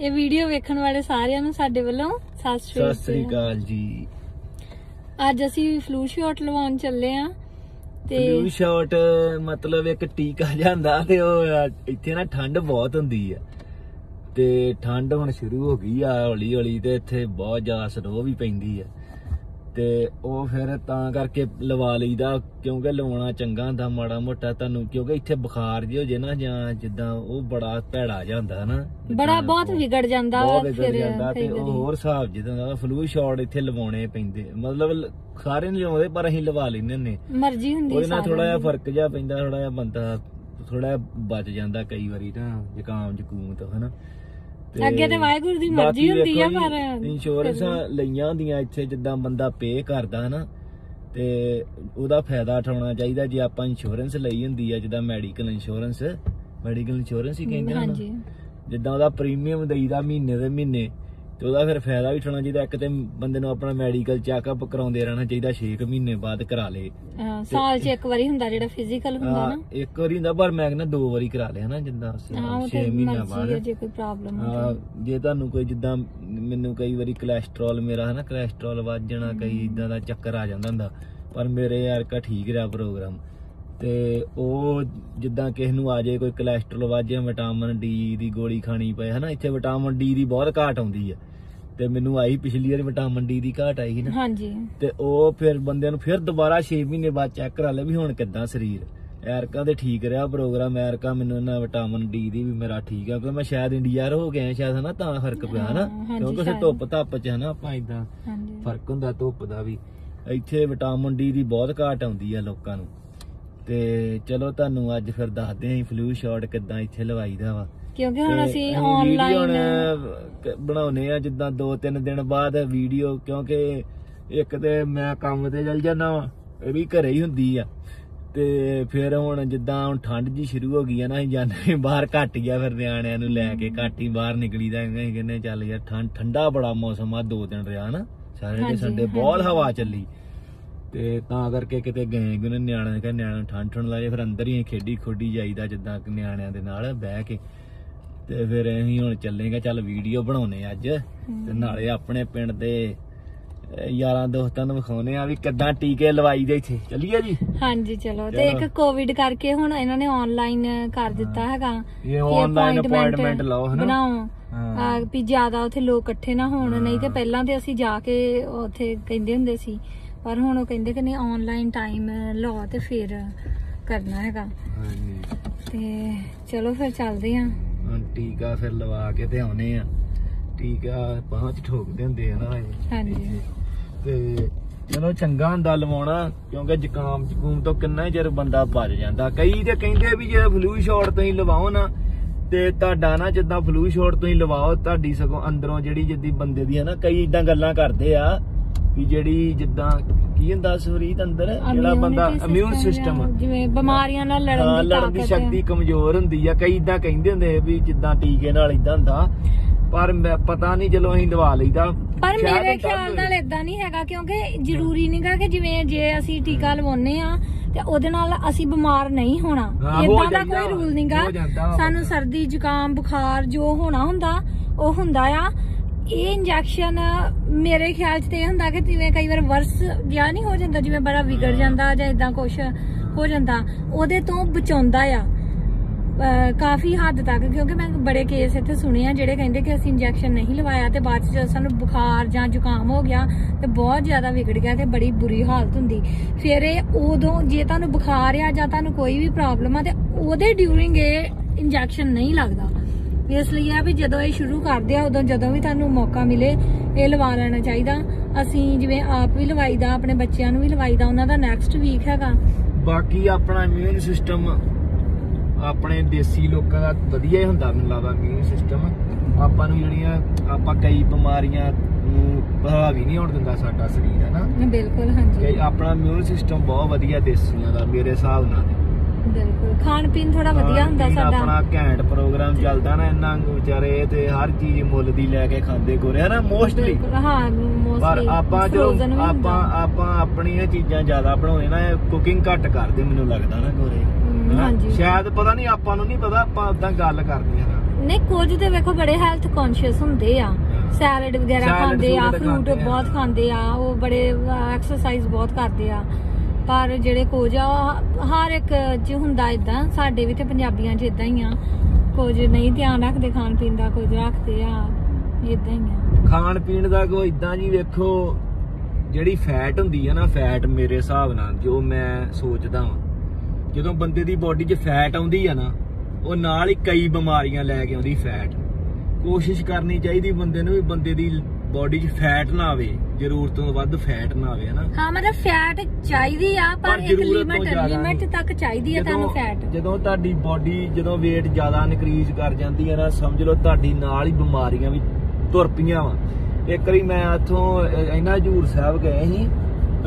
ਇਹ ਵੀਡੀਓ ਵੇਖਣ ਵਾਲੇ ਸਾਰਿਆਂ ਨੂੰ ਸਾਡੇ ਵੱਲੋਂ ਸਤਿ ਸ਼੍ਰੀ ਸਤਿ ਸ੍ਰੀ ਅਕਾਲ ਜੀ। ਅੱਜ ਅਸੀਂ ਫਲੂ ਸ਼ਾਟ ਲਵਾਉਣ ਚੱਲੇ ਆ ਤੇ ਬਲੂ ਸ਼ਾਟ ਮਤਲਬ ਇੱਕ ਟੀਕਾ ਜਾਂਦਾ ਤੇ ਉਹ ਇੱਥੇ ਨਾ ਠੰਡ ਬਹੁਤ ਹੁੰਦੀ ਆ। ਤੇ ਠੰਡ ਹੁਣ ਸ਼ੁਰੂ ਹੋ ਗਈ ਆ ਹੌਲੀ ਹੌਲੀ ਤੇ ਇੱਥੇ ਬਹੁਤ ਜ਼ਿਆਦਾ ਸਨੋ ਵੀ ਪੈਂਦੀ ਆ। ਤੇ ਉਹ ਫਿਰ ਤਾਂ ਕਰਕੇ ਲਵਾ ਲਈਦਾ ਕਿਉਂਕਿ ਲਵਾਉਣਾ ਚੰਗਾ ਹੁੰਦਾ ਮਾੜਾ ਮੋਟਾ ਤੁਹਾਨੂੰ ਕਿਉਂਕਿ ਇੱਥੇ ਬੁਖਾਰ ਜੇ ਹੋ ਜੇ ਨਾ ਜਾਂ ਜਿੱਦਾਂ ਉਹ ਬੜਾ ਭੈੜਾ ਜਾਂਦਾ ਨਾ ਬੜਾ ਬਹੁਤ ਵਿਗੜ ਜਾਂਦਾ ਬਹੁਤ ਵਿਗੜ ਫਿਰ ਜਾਂਦਾ ਤੇ ਉਹ। ਹੋਰ ਹਿਸਾਬ ਜਿੱਦਾਂ ਦਾ ਫਲੂ ਸ਼ਾਟ ਇੱਥੇ ਲਵਾਉਣੇ ਪੈਂਦੇ ਮਤਲਬ ਸਾਰੇ ਨਹੀਂ ਲਵਾਉਂਦੇ ਪਰ ਅਸੀਂ ਲਵਾ ਲੈਂਦੇ ਹੁੰਦੇ ਮਰਜ਼ੀ ਹੁੰਦੀ ਉਹਦੇ ਨਾਲ ਥੋੜਾ ਜਿਹਾ। ਫ਼ਰਕ ਜਿਹਾ ਪੈਂਦਾ ਥੋੜਾ ਜਿਹਾ ਬੰਦਾ ਥੋੜਾ ਜਿਹਾ ਬਚ ਜਾਂਦਾ ਕਈ ਵਾਰੀ ਨਾ ਜ਼ੁਕਾਮ ਜ਼ਕੂਮ ਤੋਂ ਹਨਾ ਅੱਗੇ ਤੇ ਵਾਹਿਗੁਰੂ ਦੀ ਮਰਜ਼ੀ ਹੁੰਦੀ ਆ ਪਰ ਇੰਸ਼ੋਰੈਂਸ ਲਈਆਂ ਹੁੰਦੀਆਂ ਇੱਥੇ ਜਿੱਦਾਂ ਬੰਦਾ ਪੇ ਕਰਦਾ ਹਨਾ ਤੇ ਉਹਦਾ ਫਾਇਦਾ ਉਠਾਉਣਾ ਚਾਹੀਦਾ ਜੇ ਆਪਾਂ ਇੰਸ਼ੋਰੈਂਸ ਲਈ ਹੁੰਦੀ ਆ ਜਿੱਦਾਂ ਮੈਡੀਕਲ ਇੰਸ਼ੋਰੈਂਸ ਮੈਡੀਕਲ ਇੰਸ਼ੋਰੈਂਸ ਹੀ ਕਹਿੰਦੇ ਹਨ ਜਿੱਦਾਂ ਉਹਦਾ ਪ੍ਰੀਮੀਅਮ ਦੇਈਦਾ ਮਹੀਨੇ ਦੇ ਮਹੀਨੇ ਤੇ ਉਹਦਾ ਫਿਰ ਫਾਇਦਾ ਵੀ ਉਠਾਉਣਾ ਚਾਹੀਦਾ ਇੱਕ ਤੇ ਬੰਦੇ ਨੂੰ ਆਪਣਾ ਮੈਡੀਕਲ ਚੈੱਕਅਪ ਕਰਾਉਂਦੇ ਰਹਿਣਾ ਚਾਹੀਦਾ 6 ਮਹੀਨੇ ਬਾਅਦ ਕਰਾ ਲੇ ਸਾਲ 'ਚ ਇੱਕ ਵਾਰੀ ਹੁੰਦਾ ਜਿਹੜਾ ਫਿਜ਼ੀਕਲ ਹੁੰਦਾ ਨਾ। ਇੱਕ ਵਾਰੀ ਹੁੰਦਾ ਪਰ ਮੈਂ ਕਹਿੰਦਾ ਦੋ ਵਾਰੀ ਕਰਾ ਲਿਆ ਨਾ ਜਿੱਦਾਂ ਹਾਂ ਉਹ 6 ਤੇ ਮਹੀਨਿਆਂ ਮਰਜ਼ੀ ਹੈ ਬਾਅਦ ਜੇ ਕੋਈ ਪ੍ਰੋਬਲਮ ਹਾਂ, ਹੋਵੇ ਜੇ ਤੁਹਾਨੂੰ ਕੋਈ ਜਿੱਦਾਂ ਮੈਨੂੰ ਕਈ ਵਾਰੀ ਕੋਲੇਸਟ੍ਰੋਲ ਮੇਰਾ ਹੈ ਨਾ ਕੋਲੇਸਟ੍ਰੋਲ ਵੱਧ ਜਾਣਾ ਕਈ ਇਦਾਂ ਦਾ ਚੱਕਰ ਆ ਜਾਂਦਾ ਹੁੰਦਾ ਪਰ ਮੇਰੇ ਯਾਰ ਕਾ ਠੀਕ ਰਿਹਾ ਪ੍ਰੋਗਰਾਮ ਤੇ ਉਹ ਜਿੱਦਾਂ ਕਿਸ ਨੂੰ ਆ ਜਾਏ ਕੋਈ ਕੋਲੇਸਟ੍ਰੋਲ ਵੱਧ ਜਾਏ ਵਿਟਾਮਿਨ ਡੀ ਦੀ ਗੋਲੀ ਖਾਣੀ ਪਏ ਹਨਾ? ਇੱਥੇ ਵਿਟਾਮਿਨ ਡੀ ਦੀ ਬਹੁਤ ਘਾਟ ਆਉਂਦੀ ਆ। ਤੇ ਮੈਨੂੰ ਆਈ ਪਿਛਲੀ ਵਾਰ ਵਿਟਾਮਿਨ ਡੀ ਦੀ ਘਾਟ ਆਈ ਸੀ ਨਾ। ਹਾਂਜੀ। ਤੇ ਉਹ ਫਿਰ ਬੰਦਿਆਂ ਨੂੰ ਫਿਰ ਦੁਬਾਰਾ 6 ਮਹੀਨੇ ਬਾਅਦ ਚੈੱਕ ਕਰਾ ਲਿਆ ਵੀ ਹੁਣ ਕਿੱਦਾਂ ਸਰੀਰ। ਐਰਕਾ ਤੇ ਠੀਕ ਰਿਹਾ ਪ੍ਰੋਗਰਾਮ ਐਰਕਾ ਮੈਨੂੰ ਇਹਨਾਂ ਵਿਟਾਮਿਨ ਡੀ ਦੀ ਵੀ ਮੇਰਾ ਠੀਕ ਆ ਕਿਉਂਕਿ ਮੈਂ ਸ਼ਾਇਦ ਇੰਡੀਆ ਹੋ ਗਿਆ ਸ਼ਾਇਦ ਹਨਾ ਤਾਂ ਫ਼ਰਕ ਪਿਆ ਹਨਾ? ਹਾਂ, ਕਿਉਂਕਿ ਸ਼ਾਇਦ। ਧੁੱਪ ਧੱਪ ਚ ਹਨਾ ਆਪਾਂ ਇਦਾਂ ਹਾਂਜੀ। ਫ਼ਰਕ ਹੁੰਦਾ ਧੁੱਪ ਦਾ ਵੀ। ਇੱਥੇ ਵਿਟਾਮਿਨ ਡੀ ਦੀ ਬਹੁਤ ਘਾਟ ਆਉਂਦੀ ਆ ਲੋਕਾਂ ਨੂੰ। ਤੇ ਚਲੋ ਤੁਹਾਨੂੰ ਅੱਜ ਫਿਰ ਦੱਸਦੇ ਆਂ ਫਲੂ ਸ਼ਾਟ ਕਿੱਦਾਂ ਇੱਥੇ ਲਵਾਈਦਾ ਵਾ। ਕਿਉਂਕਿ ਹੁਣ ਅਸੀਂ ਆਨਲਾਈਨ ਬਣਾਉਨੇ ਆ ਜਿੱਦਾਂ 2-3 ਦਿਨ ਬਾਅਦ ਵੀਡੀਓ ਕਿਉਂਕਿ ਇੱਕ ਤੇ ਮੈਂ ਕੰਮ ਤੇ ਚਲ ਜਾਂਦਾ ਵਾਂ ਇਹ ਵੀ ਘਰੇ ਹੀ ਹੁੰਦੀ ਆ। ਤੇ ਫਿਰ ਹੁਣ ਜਿੱਦਾਂ ਹੁਣ ਠੰਡ ਜੀ ਸ਼ੁਰੂ ਹੋ ਗਈ ਆ ਨਾ ਅਸੀਂ ਜਾਂਦੇ ਬਾਹਰ ਘੱਟ ਗਿਆ ਫਿਰ ਨਿਆਣਿਆਂ ਨੂੰ ਲੈ ਕੇ ਘੱਟ ਹੀ ਬਾਹਰ ਨਿਕਲੀਦਾ ਅਸੀਂ ਕਹਿੰਦੇ ਚੱਲ ਯਾਰ ਠੰਡ ਬੜਾ ਮੌਸਮ ਆ ਦੋ ਦਿਨ ਰਿਹਾ ਨਾ। ਸਾਰੇ ਸੰਡੇ ਬਹੁਤ। ਹਵਾ ਚੱਲੀ। ਤੇ ਤਾਂ ਕਰਕੇ ਕਿਤੇ ਗਏ ਗੁਨੇ ਨਿਆਣਿਆਂ ਨੇ ਕਿਹਾ ਨਿਆਣਿਆਂ ਠੰਡ ਠੰਡ ਲੱਗੇ ਫਿਰ ਅੰਦਰ ਹੀ ਖੇਡੀ ਖੋਡੀ ਜਾਈਦਾ ਜਿੱਦਾਂ ਕਿ ਨਿਆਣਿਆਂ ਦੇ ਨਾਲ ਬਹਿ ਕੇ। ਤੇ ਫਿਰ ਅਸੀਂ ਹੁਣ ਚੱਲੇਗਾ ਚੱਲ ਵੀਡੀਓ ਬਣਾਉਨੇ ਅੱਜ। ਤੇ ਨਾਲੇ ਆਪਣੇ ਪਿੰਡ ਦੇ ਯਾਰਾਂ ਦੋਸਤਾਂ ਨੂੰ ਵਿਖਾਉਨੇ ਆ ਵੀ ਕਿੱਦਾਂ ਟੀਕੇ ਲਵਾਈ ਦੇ ਇੱਥੇ। ਚੱਲੀਏ ਜੀ? ਹਾਂਜੀ ਚਲੋ। ਤੇ। ਇੱਕ ਕੋਵਿਡ ਕਰਕੇ ਹੁਣ ਇਹਨਾਂ ਨੇ ਆਨਲਾਈਨ ਕਰ ਦਿੱਤਾ ਹੈਗਾ। ਇਹ ਕਿ ਆਨਲਾਈਨ ਅਪਾਇੰਟਮੈਂਟ ਲਓ ਹਨਾ? ਬਣਾਓ। ਆ, ਵੀ ਜ਼ਿਆਦਾ ਉੱਥੇ ਲੋਕ ਇਕੱਠੇ ਨਾ ਹੋਣ ਨਹੀਂ ਤੇ ਪਹਿਲਾਂ ਤੇ ਅਸੀਂ ਜਾ ਕੇ ਉੱਥੇ ਕਹਿੰਦੇ ਹੁੰਦੇ ਸੀ ਪਰ ਹੁਣ ਉਹ ਕਹਿੰਦੇ ਕਿ ਨਹੀਂ ਆਨਲਾਈਨ ਟਾਈਮ ਲਓ ਤੇ ਫਿਰ ਕਰਨਾ ਹੈਗਾ। ਹਾਂਜੀ। ਤੇ ਚਲੋ ਫਿਰ ਚੱਲਦੇ ਆਂ। ਹੁਣ ਟੀਕਾ ਫਿਰ ਲਵਾ ਕੇ ਤੇ ਆਉਨੇ ਆ। ਟੀਕਾ ਬਾਹਾਂ 'ਚ ਠੋਕਦੇ ਹੁੰਦੇ ਆ ਨਾ ਇਹ। ਹਾਂਜੀ। ਤੇ ਚਲੋ ਚੰਗਾ ਹੁੰਦਾ ਲਵਾਉਣਾ ਕਿਉਂਕਿ ਜ਼ੁਕਾਮ ਜ਼ੁਕੂਮ ਤੋਂ ਕਿੰਨਾ ਹੀ ਚਿਰ ਬੰਦਾ ਬਚ ਜਾਂਦਾ। ਕਈ ਤੇ ਕਹਿੰਦੇ ਵੀ ਜੇ ਫਲੂ ਸ਼ਾਟ ਤੁਸੀਂ ਲਵਾਓ ਨਾ ਤੇ ਤੁਹਾਡਾ ਨਾ ਜਿੱਦਾਂ ਫਲੂ ਸ਼ਾਟ ਤੁਸੀਂ ਲਵਾਓ ਤੁਹਾਡੀ ਸਗੋਂ ਅੰਦਰੋਂ ਜਿਹੜੀ ਜਿੱਦੀ ਬੰਦੇ ਦੀ ਹੈ ਨਾ ਕਈ ਇਦਾਂ ਗੱਲਾਂ ਕਰਦੇ ਆ ਵੀ ਜਿਹੜੀ ਜਿੱਦਾਂ ਕੀ ਹੁੰਦਾ ਸਰੀਰ ਅੰਦਰ ਜਿਹੜਾ ਬੰਦਾ ਇਮਿਊਨ ਸਿਸਟਮ ਜਿਵੇਂ ਬਿਮਾਰੀਆਂ ਨਾਲ ਲੜਨ ਦੀ ਲੜਨ ਦੀ ਤਾਕਤ ਸ਼ਕਤੀ ਕਮਜ਼ੋਰ ਹੁੰਦੀ ਆ। ਕਈ ਇਦਾਂ ਕਹਿੰਦੇ ਹੁੰਦੇ ਆ ਵੀ ਜਿੱਦਾਂ ਟੀਕੇ ਨਾਲ ਇਦਾਂ ਹੁੰਦਾ। ਪਰ ਮੈਂ ਪਤਾ ਨਹੀਂ ਚਲੋ ਅਸੀਂ ਦਵਾ ਲਈਦਾ। ਪਰ ਮੇਰੇ ਖਿਆਲ। ਨਾਲ ਇਦਾਂ ਨਹੀਂ ਹੈਗਾ ਕਿਉਂਕਿ ਜ਼ਰੂਰੀ ਨਹੀਂਗਾ ਕਿ ਜਿਵੇਂ ਜੇ ਅਸੀਂ ਟੀਕਾ ਲਵਾਉਨੇ ਆ ਤੇ ਉਹਦੇ ਨਾਲ ਅਸੀਂ ਬਿਮਾਰ ਨਹੀਂ ਹੋਣਾ। ਇਦਾਂ ਦਾ ਕੋਈ ਰੂਲ ਨਹੀਂਗਾ ਸਾਨੂੰ। ਸਰਦੀ ਜ਼ੁਕਾਮ ਬੁਖਾਰ ਜੋ ਹੋਣਾ ਹੁੰਦਾ ਉਹ ਹੁੰਦਾ ਆ। ਇਹ ਇੰਜੈਕਸ਼ਨ ਮੇਰੇ ਖਿਆਲ 'ਚ ਤੇ ਹੁੰਦਾ ਕਿ ਜਿਵੇਂ ਕਈ ਵਾਰ ਵਰਸ ਜਾਂ ਨਹੀਂ ਹੋ ਜਾਂਦਾ ਜਿਵੇਂ ਬੜਾ ਵਿਗੜ ਜਾਂਦਾ ਜਾਂ ਇਦਾਂ ਕੁਝ ਹੋ ਜਾਂਦਾ ਉਹਦੇ ਤੋਂ ਬਚਾਉਂਦਾ ਆ। ਕਾਫੀ ਹੱਦ ਤੱਕ ਕਿਉਂਕਿ ਮੈਂ ਬੜੇ ਕੇਸ ਇੱਥੇ ਸੁਣੇ ਆ ਜਿਹੜੇ ਕਹਿੰਦੇ ਕਿ ਅਸੀਂ ਇੰਜੈਕਸ਼ਨ ਨਹੀਂ ਲਵਾਇਆ ਤੇ ਬਾਅਦ ਚ ਜਦੋਂ ਸਾਨੂੰ ਬੁਖਾਰ ਜਾਂ ਜ਼ੁਕਾਮ ਹੋ ਗਿਆ ਤੇ ਬਹੁਤ ਜ਼ਿਆਦਾ ਵਿਗੜ ਗਿਆ ਤੇ ਬੜੀ ਬੁਰੀ ਹਾਲਤ ਹੁੰਦੀ। ਫਿਰ ਇਹ ਉਦੋਂ ਜੇ ਤੁਹਾਨੂੰ ਬੁਖਾਰ ਆ ਜਾਂ ਤੁਹਾਨੂੰ ਕੋਈ ਵੀ ਪ੍ਰੋਬਲਮ ਆ ਤੇ ਉਹਦੇ ਡਿਊਰਿੰਗ ਇਹ ਇੰਜੈਕਸ਼ਨ ਨਹੀਂ ਲੱਗਦਾ। ਇਸ ਲਈ ਆ ਵੀ ਜਦੋਂ ਇਹ ਸ਼ੁਰੂ ਕਰਦੇ ਆ ਉਦੋਂ ਜਦੋਂ ਵੀ ਤੁਹਾਨੂੰ ਮੌਕਾ ਮਿਲੇ ਇਹ ਲਵਾ ਲੈਣਾ ਚਾਹੀਦਾ। ਅਸੀਂ ਜਿਵੇਂ ਆਪ ਵੀ ਲਵਾਈਦਾ ਆਪਣੇ ਬੱਚਿਆਂ ਨੂੰ ਵੀ ਲਵਾਈਦਾ ਉਹਨਾਂ ਦਾ ਨੈਕਸਟ ਵੀਕ ਹੈਗਾ। ਬਾਕੀ ਆਪਣਾ ਇਮਿਊਨ ਸਿਸਟਮ ਆਪਣੇ ਦੇਸੀ ਲੋਕਾਂ ਦਾ ਵਧੀਆ ਹੀ ਹੁੰਦਾ ਮੈਨੂੰ ਲੱਗਦਾ ਇਮਿਊਨ ਸਿਸਟਮ ਆਪਾਂ ਨੂੰ ਜਿਹੜੀਆਂ ਆਪਾਂ ਕਈ ਬਿਮਾਰੀਆਂ ਨੂੰ ਪ੍ਰਭਾਵੀ ਨਹੀਂ ਹੋਣ ਦਿੰਦਾ ਸਾਡਾ ਸਰੀਰ ਹੈ ਨਾ? ਬਿਲਕੁਲ ਹਾਂਜੀ। ਆਪਣਾ ਇਮਿਊਨ ਸਿਸਟਮ ਬਹੁਤ ਵਧੀਆ ਦੇਸੀਆਂ ਦਾ ਮੇਰੇ ਹਿਸਾਬ ਨਾਲ। ਬਿਲਕੁਲ ਖਾਣ ਪੀਣ ਥੋੜਾ ਵਧੀਆ ਹੁੰਦਾ ਸਾਡਾ। ਆਪਣਾ ਘੈਂਟ ਪ੍ਰੋਗਰਾਮ ਚੱਲਦਾ ਨਾ ਇਹਨਾਂ ਨੂੰ ਵਿਚਾਰੇ ਤੇ ਹਰ ਚੀਜ਼ ਮੁੱਲ ਦੀ ਲੈ ਕੇ ਖਾਂਦੇ ਗੋਰੇ ਹਨਾ ਮੋਸਟਲੀ ਹਾਂ ਪਰ ਮੋਸਟਲੀ ਆਪਾਂ ਜੋ ਆਪਾਂ ਆਪਾਂ ਆਪਣੀਆਂ ਚੀਜ਼ਾਂ ਜ਼ਿਆਦਾ ਬਣਾਉਣੇ ਨਾ ਕੁਕਿੰਗ ਘੱਟ ਕਰਦੇ ਮੈਨੂੰ ਲੱਗਦਾ ਨਾ ਗੋਰੇ? ਹਾਂਜੀ। ਸ਼ਾਇਦ ਪਤਾ ਨਹੀਂ ਆਪਾਂ ਨੂੰ ਨਹੀਂ ਪਤਾ ਆਪਾਂ ਉਦਾਂ ਗੱਲ ਕਰਦੇ ਨਾ। ਨਹੀਂ ਕੁਝ ਤੇ ਵੇਖੋ ਬੜੇ ਹੈਲਥ ਕੌਨਸ਼ੀਅਸ ਹੁੰਦੇ ਆ। ਸੈਲਡ ਵਗੈਰਾ ਖਾਂਦੇ ਆ ਫਰੂਟ। ਬਹੁਤ ਖਾਂਦੇ ਆ ਉਹ ਬੜੇ ਐਕਸਰਸਾਈਜ਼ ਬਹੁਤ ਕਰਦੇ ਆ। ਪਰ ਜਿਹੜੇ ਕੁਝ ਆ, ਹਰ ਇੱਕ ਚ ਹੁੰਦਾ ਇਦਾਂ ਸਾਡੇ ਵੀ ਤੇ ਪੰਜਾਬੀਆਂ ਚ ਇਦਾਂ ਹੀ ਆ। ਕੁਝ ਨਹੀਂ ਧਿਆਨ ਰੱਖਦੇ, ਖਾਣ ਪੀਣ ਦਾ ਕੁਝ ਰੱਖਦੇ ਆ ਇਦਾਂ ਹੀ ਆ। ਖਾਣ ਪੀਣ ਦਾ ਕੋਈ ਇਦਾਂ ਜੀ ਵੇਖੋ, ਜਿਹੜੀ ਫੈਟ ਹੁੰਦੀ ਹੈ ਨਾ ਫੈਟ ਮੇਰੇ ਹਿਸਾਬ ਨਾਲ, ਜੋ ਮੈਂ ਸੋਚਦਾ ਹਾਂ ਜਦੋਂ ਬੰਦੇ ਦੀ ਬੋਡੀ 'ਚ ਫੈਟ ਆਉਂਦੀ ਆ ਨਾ, ਉਹ ਨਾਲ ਹੀ ਕਈ ਬਿਮਾਰੀਆਂ ਲੈ ਕੇ ਆਉਂਦੀ ਫੈਟ ਕੋਸ਼ਿਸ਼ ਕਰਨੀ ਚਾਹੀਦੀ ਬੰਦੇ ਨੂੰ ਵੀ ਬੰਦੇ ਦੀ ਬੋਡੀ 'ਚ ਫੈਟ ਨਾ ਆਵੇ ਜ਼ਰੂਰਤ ਤੋਂ ਵੱਧ ਫੈਟ ਨਾ ਆਵੇ ਹਨਾ? ਹਾਂ ਮਤਲਬ ਫੈਟ ਚਾਹੀਦੀ ਆ ਪਰ ਪਰ ਇੱਕ ਜ਼ਰੂਰਤ ਤੋਂ ਲਿਮਟ ਜ਼ਿਆਦਾ ਲਿਮਟ। ਤੱਕ ਚਾਹੀਦੀ ਆ ਤੁਹਾਨੂੰ ਫੈਟ ਜਦੋਂ ਤੁਹਾਡੀ ਬੋਡੀ ਜਦੋਂ weight ਜ਼ਿਆਦਾ ਇਨਕਰੀਜ਼ ਕਰ ਜਾਂਦੀ ਹੈ ਨਾ ਸਮਝ ਲਓ ਤੁਹਾਡੀ ਨਾਲ ਹੀ ਬਿਮਾਰੀਆਂ ਵੀ ਤੁਰ ਪਈਆਂ ਵਾ। ਇੱਕ ਵਾਰੀ ਮੈਂ ਇੱਥੋਂ ਇਹਨਾਂ ਹਜੂਰ ਸਾਹਿਬ ਗਏ ਸੀ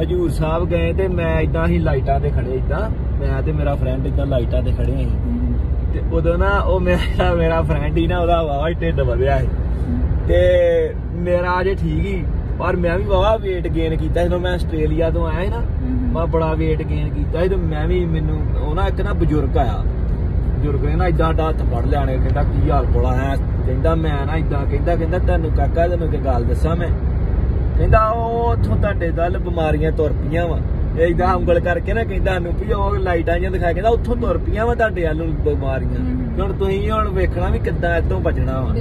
ਹਜੂਰ ਸਾਹਿਬ ਗਏ ਤੇ ਮੈਂ ਇਦਾਂ ਹੀ ਲਾਈਟਾਂ ਤੇ ਖੜੇ ਇਦਾਂ ਮੈਂ ਤੇ ਮੇਰਾ ਫਰੈਂਡ ਇਦਾਂ ਲਾਈਟਾਂ ਤੇ ਖੜੇ ਸੀ ਤੇ ਉਦੋਂ ਨਾ ਉਹ ਮੇਰਾ ਮੇਰਾ ਫਰੈਂਡ ਹੀ ਨਾ ਉਹਦਾ ਵਾਵਾ ਹੀ ਢਿੱਡ ਵਧਿਆ ਸੀ। ਤੇ ਮੇਰਾ ਅਜੇ ਠੀਕ ਹੀ ਪਰ ਮੈਂ ਵੀ ਵਾਵਾ weight gain ਕੀਤਾ ਜਦੋਂ ਮੈਂ ਆਸਟ੍ਰੇਲੀਆ ਤੋਂ ਆਇਆ ਨਾ ਮੈਂ ਬੜਾ weight gain ਕੀਤਾ ਤੇ ਮੈਂ ਵੀ ਮੈਨੂੰ ਉਹ ਨਾ ਇੱਕ ਨਾ ਬਜ਼ੁਰਗ ਆਇਆ। ਬਜ਼ੁਰਗ ਨੇ ਨਾ ਇਦਾਂ ਦਾ ਹੱਥ ਫੜ ਲਿਆਣੇ ਕਹਿੰਦਾ ਕੀ ਹਾਲ ਬੋਲਾ ਹੈ ਕਹਿੰਦਾ ਮੈਂ ਨਾ ਇਦਾਂ ਕਹਿੰਦਾ ਕਹਿੰਦਾ ਤੈਨੂੰ ਕਾਕਾ ਤੈਨੂੰ ਇੱਕ ਗੱਲ ਦੱਸਾਂ ਮੈਂ। ਕਹਿੰਦਾ ਉਹ ਉੱਥੋਂ ਤੁਹਾਡੇ ਦਲ ਬਿਮਾਰੀਆਂ ਤੁਰ ਪਈਆਂ ਵਾ। ਇਦਾਂ ਉਂਗਲ ਕਰਕੇ ਨਾ ਕਹਿੰਦਾ ਨੂੰ ਵੀ ਉਹ ਲਾਈਟਾਂ ਜਿਹੀਆਂ ਦਿਖਾ ਕਹਿੰਦਾ ਉੱਥੋਂ ਤੁਰ ਪਈਆਂ ਵਾ ਤੁਹਾਡੇ ਵੱਲ ਨੂੰ ਬਿਮਾਰੀਆਂ। ਹੁਣ ਤੁਸੀਂ ਹੁਣ ਵੇਖਣਾ ਵੀ ਕਿੱਦਾਂ ਇਹ ਤੋਂ ਬਚਣਾ ਵਾ।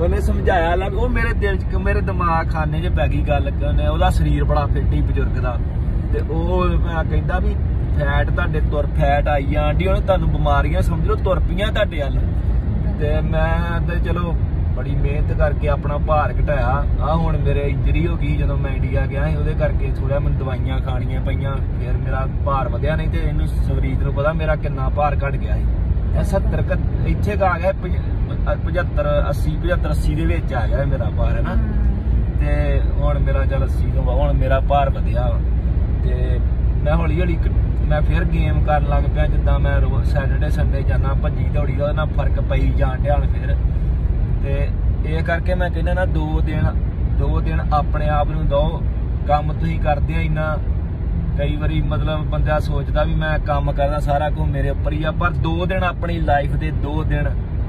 ਉਹਨੇ ਸਮਝਾਇਆ ਲੱਗ ਉਹ ਮੇਰੇ ਦਿਲ ਚ, ਮੇਰੇ ਦਿਮਾਗ ਖਾਨੇ 'ਚ ਪੈ ਗਈ ਗੱਲ ਉਹਨੇ ਉਹਦਾ ਸਰੀਰ ਬੜਾ ਫਿੱਟ ਹੀ ਬਜ਼ੁਰਗ ਦਾ। ਤੇ ਉਹ ਮੈਂ ਕਹਿੰਦਾ ਵੀ ਫੈਟ ਤੁਹਾਡੇ ਤੁਰ ਫੈਟ ਆਈ ਜਾਂਦੀ ਉਹਨੇ ਤੁਹਾਨੂੰ ਬਿਮਾਰੀਆਂ ਸਮਝ ਲਓ, ਤੁਰ ਪਈਆਂ ਤੁਹਾਡੇ ਵੱਲ। ਤੇ ਮੈਂ ਤੇ ਚਲੋ ਬੜੀ ਮਿਹਨਤ ਕਰਕੇ ਆਪਣਾ ਭਾਰ ਘਟਾਇਆ। ਆ ਹੁਣ ਮੇਰੇ ਇੰਜਰੀ ਹੋ ਗਈ, ਜਦੋਂ ਮੈਂ ਇੰਡੀਆ ਗਿਆ ਸੀ, ਉਹਦੇ ਕਰਕੇ ਥੋੜਾ ਮੈਨੂੰ ਦਵਾਈਆਂ ਖਾਣੀਆਂ ਪਈਆਂ। ਫਿਰ ਮੇਰਾ ਭਾਰ ਵਧਿਆ, ਨਹੀਂ ਤੇ ਇਹਨੂੰ ਸਰੀਰ ਨੂੰ ਪਤਾ ਮੇਰਾ ਕਿੰਨਾ ਭਾਰ ਘਟ ਗਿਆ ਸੀ। 70 ਕੁ ਇੱਥੇ ਕਾ ਆ ਗਿਆ 75 80 75 80 ਦੇ ਵਿੱਚ ਆ ਗਿਆ ਮੇਰਾ ਭਾਰ ਹੈ ਨਾ? ਤੇ ਹੁਣ ਮੇਰਾ ਚੱਲ 80 ਤੋਂ ਹੁਣ ਮੇਰਾ ਭਾਰ ਵਧਿਆ ਤੇ ਮੈਂ ਹੌਲੀ ਹੌਲੀ ਮੈਂ ਫਿਰ ਗੇਮ ਕਰਨ ਲੱਗ ਪਿਆ ਜਿੱਦਾਂ ਮੈਂ ਸੈਟਰਡੇ ਸੰਡੇ ਜਾਣਾ ਭੱਜੀ ਦੌੜੀ ਦਾ ਨਾਲ ਫ਼ਰਕ ਪਈ ਜਾਣ ਡਿਆ ਹੁਣ ਫਿਰ। ਤੇ ਇਹ ਕਰਕੇ ਮੈਂ ਕਹਿੰਦਾ ਨਾ ਦੋ ਦਿਨ ਦੋ ਦਿਨ ਆਪਣੇ ਆਪ ਨੂੰ ਦੋ ਕੰਮ ਤੁਸੀਂ ਕਰਦੇ ਆ ਇੰਨਾ ਕਈ ਵਾਰੀ ਮਤਲਬ ਬੰਦਾ ਸੋਚਦਾ ਵੀ ਮੈਂ ਕੰਮ ਕਰਦਾ ਸਾਰਾ ਕੁਝ ਮੇਰੇ ਉੱਪਰ ਹੀ ਆ ਪਰ ਦੋ ਦਿਨ ਆਪਣੀ ਲਾਈਫ ਦੇ ਦੋ ਦਿਨ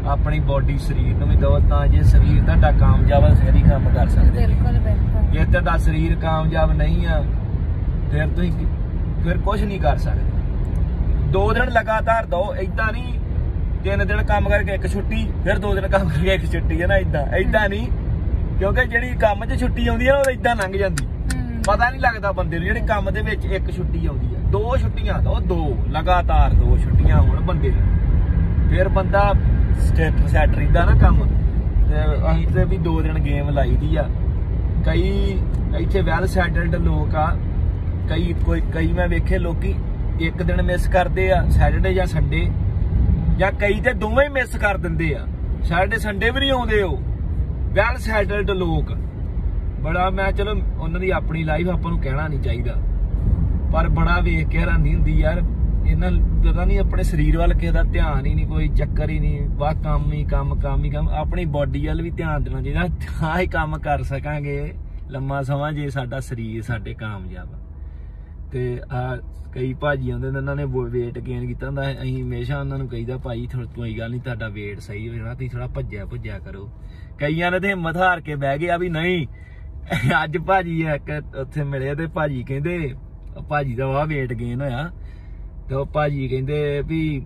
ਆਪਣੀ ਬੋਡੀ ਸਰੀਰ ਨੂੰ ਵੀ ਦੋ ਤਾਂ ਜੇ ਸਰੀਰ ਤੁਹਾਡਾ ਕਾਮਯਾਬ ਫਿਰ ਹੀ ਕੰਮ ਕਰ ਸਕਦੇ। ਬਿਲਕੁਲ ਬਿਲਕੁਲ ਜੇ ਤੁਹਾਡਾ ਸਰੀਰ ਕਾਮਯਾਬ ਨਹੀਂ ਆ ਫਿਰ ਤੁਸੀਂ ਫਿਰ ਕੁਝ ਨਹੀਂ ਕਰ ਸਕਦੇ ਦੋ ਦਿਨ ਲਗਾਤਾਰ ਦੋ ਏਦਾਂ ਨਹੀਂ ਤਿੰਨ ਦਿਨ ਕੰਮ ਕਰਕੇ ਇੱਕ ਛੁੱਟੀ ਫਿਰ ਦੋ ਦਿਨ ਕੰਮ ਕਰਕੇ ਇੱਕ ਛੁੱਟੀ ਹੈ ਨਾ ਏਦਾਂ ਏਦਾਂ ਨਹੀਂ ਕਿਉਂਕਿ ਜਿਹੜੀ ਕੰਮ 'ਚ ਛੁੱਟੀ ਆਉਂਦੀ ਆ ਉਹ ਏਦਾਂ ਲੰਘ ਜਾਂਦੀ। ਪਤਾ ਨਹੀਂ ਲੱਗਦਾ ਬੰਦੇ ਨੂੰ, ਜਿਹੜੇ ਕੰਮ ਦੇ ਵਿੱਚ ਇੱਕ ਛੁੱਟੀ ਆਉਂਦੀ ਆ। ਦੋ ਛੁੱਟੀਆਂ, ਉਹ ਦੋ, ਲਗਾਤਾਰ ਦੋ ਛੁੱਟੀਆਂ ਹੋਣ ਬੰਦੇ ਨੂੰ ਫਿਰ ਬੰਦਾ ਸਟੇਟ ਸੈਟਰੀ ਦਾ ਨਾ ਕੰਮ। ਤੇ ਅਸੀਂ ਤੇ ਵੀ ਦੋ ਦਿਨ ਗੇਮ ਲਾਈ ਦੀ ਆ। ਕਈ ਇੱਥੇ ਵੈਲ ਸੈਟਲਡ ਲੋਕ ਆ। ਕਈ ਕੋਈ ਕਈ ਮੈਂ ਵੇਖੇ ਲੋਕੀ ਇੱਕ ਦਿਨ ਮਿਸ ਕਰਦੇ ਆ ਸੈਟਰਡੇ ਜਾਂ ਸੰਡੇ ਜਾਂ ਕਈ ਤੇ ਦੋਵੇਂ ਮਿਸ ਕਰ ਦਿੰਦੇ ਆ। ਸੈਟਰਡੇ ਸੰਡੇ ਵੀ ਨਹੀਂ ਆਉਂਦੇ ਉਹ। ਵੈਲ ਸੈਟਲਡ ਲੋਕ। ਬੜਾ ਮੈਂ ਚਲੋ ਉਹਨਾਂ ਦੀ ਆਪਣੀ ਲਾਈਫ ਆਪਾਂ ਨੂੰ ਕਹਿਣਾ ਨਹੀਂ ਚਾਹੀਦਾ। ਪਰ ਬੜਾ ਵੇਖ ਕੇ ਹੈਰਾਨੀ ਹੁੰਦੀ ਯਾਰ, ਇਹਨਾਂ ਪਤਾ ਨਹੀਂ ਆਪਣੇ ਸਰੀਰ ਵੱਲ ਕਿਸੇ ਦਾ ਧਿਆਨ ਹੀ ਨਹੀਂ, ਕੋਈ ਚੱਕਰ ਹੀ ਨਹੀਂ ਵਾ ਕੰਮ ਹੀ ਕੰਮ ਕੰਮ ਹੀ ਕੰਮ, ਆਪਣੀ ਬਾਡੀ ਵੱਲ ਵੀ ਧਿਆਨ ਦੇਣਾ ਚਾਹੀਦਾ, ਤਾਂ ਹੀ ਕੰਮ ਕਰ ਸਕਾਂਗੇ। ਲੰਮਾ ਸਮਾਂ ਜੇ ਸਾਡਾ ਸਰੀਰ ਸਾਡੇ ਕਾਮਯਾਬ ਤੇ ਆ ਕਈ ਭਾਜੀ ਆਉਂਦੇ ਨੇ, ਉਹਨਾਂ ਨੇ weight gain ਕੀਤਾ ਹੁੰਦਾ, ਅਸੀਂ ਹਮੇਸ਼ਾ ਉਹਨਾਂ ਨੂੰ ਕਹੀਦਾ, ਭਾਈ ਥੋੜੀ ਕੋਈ ਗੱਲ ਨਹੀਂ, ਤੁਹਾਡਾ weight ਸਹੀ ਹੋ ਜਾਣਾ ਤੁਸੀਂ ਥੋੜਾ ਭੱਜਿਆ ਭੁੱਜਿਆ ਕਰੋ। ਕਈਆਂ ਨੇ ਤੇ ਹਿੰਮਤ ਹਾਰ ਕੇ ਬਹਿ ਗਏ ਆ ਵੀ ਨਹੀਂ ਅੱਜ ਭਾਜੀ ਇੱਕ ਉੱਥੇ ਮਿਲੇ ਤੇ ਭਾਜੀ ਕਹਿੰਦੇ ਭਾਜੀ ਦਾ ਵਾ weight gain ਹੋਇਆ। ਤੇ ਉਹ ਭਾਜੀ ਕਹਿੰਦੇ ਵੀ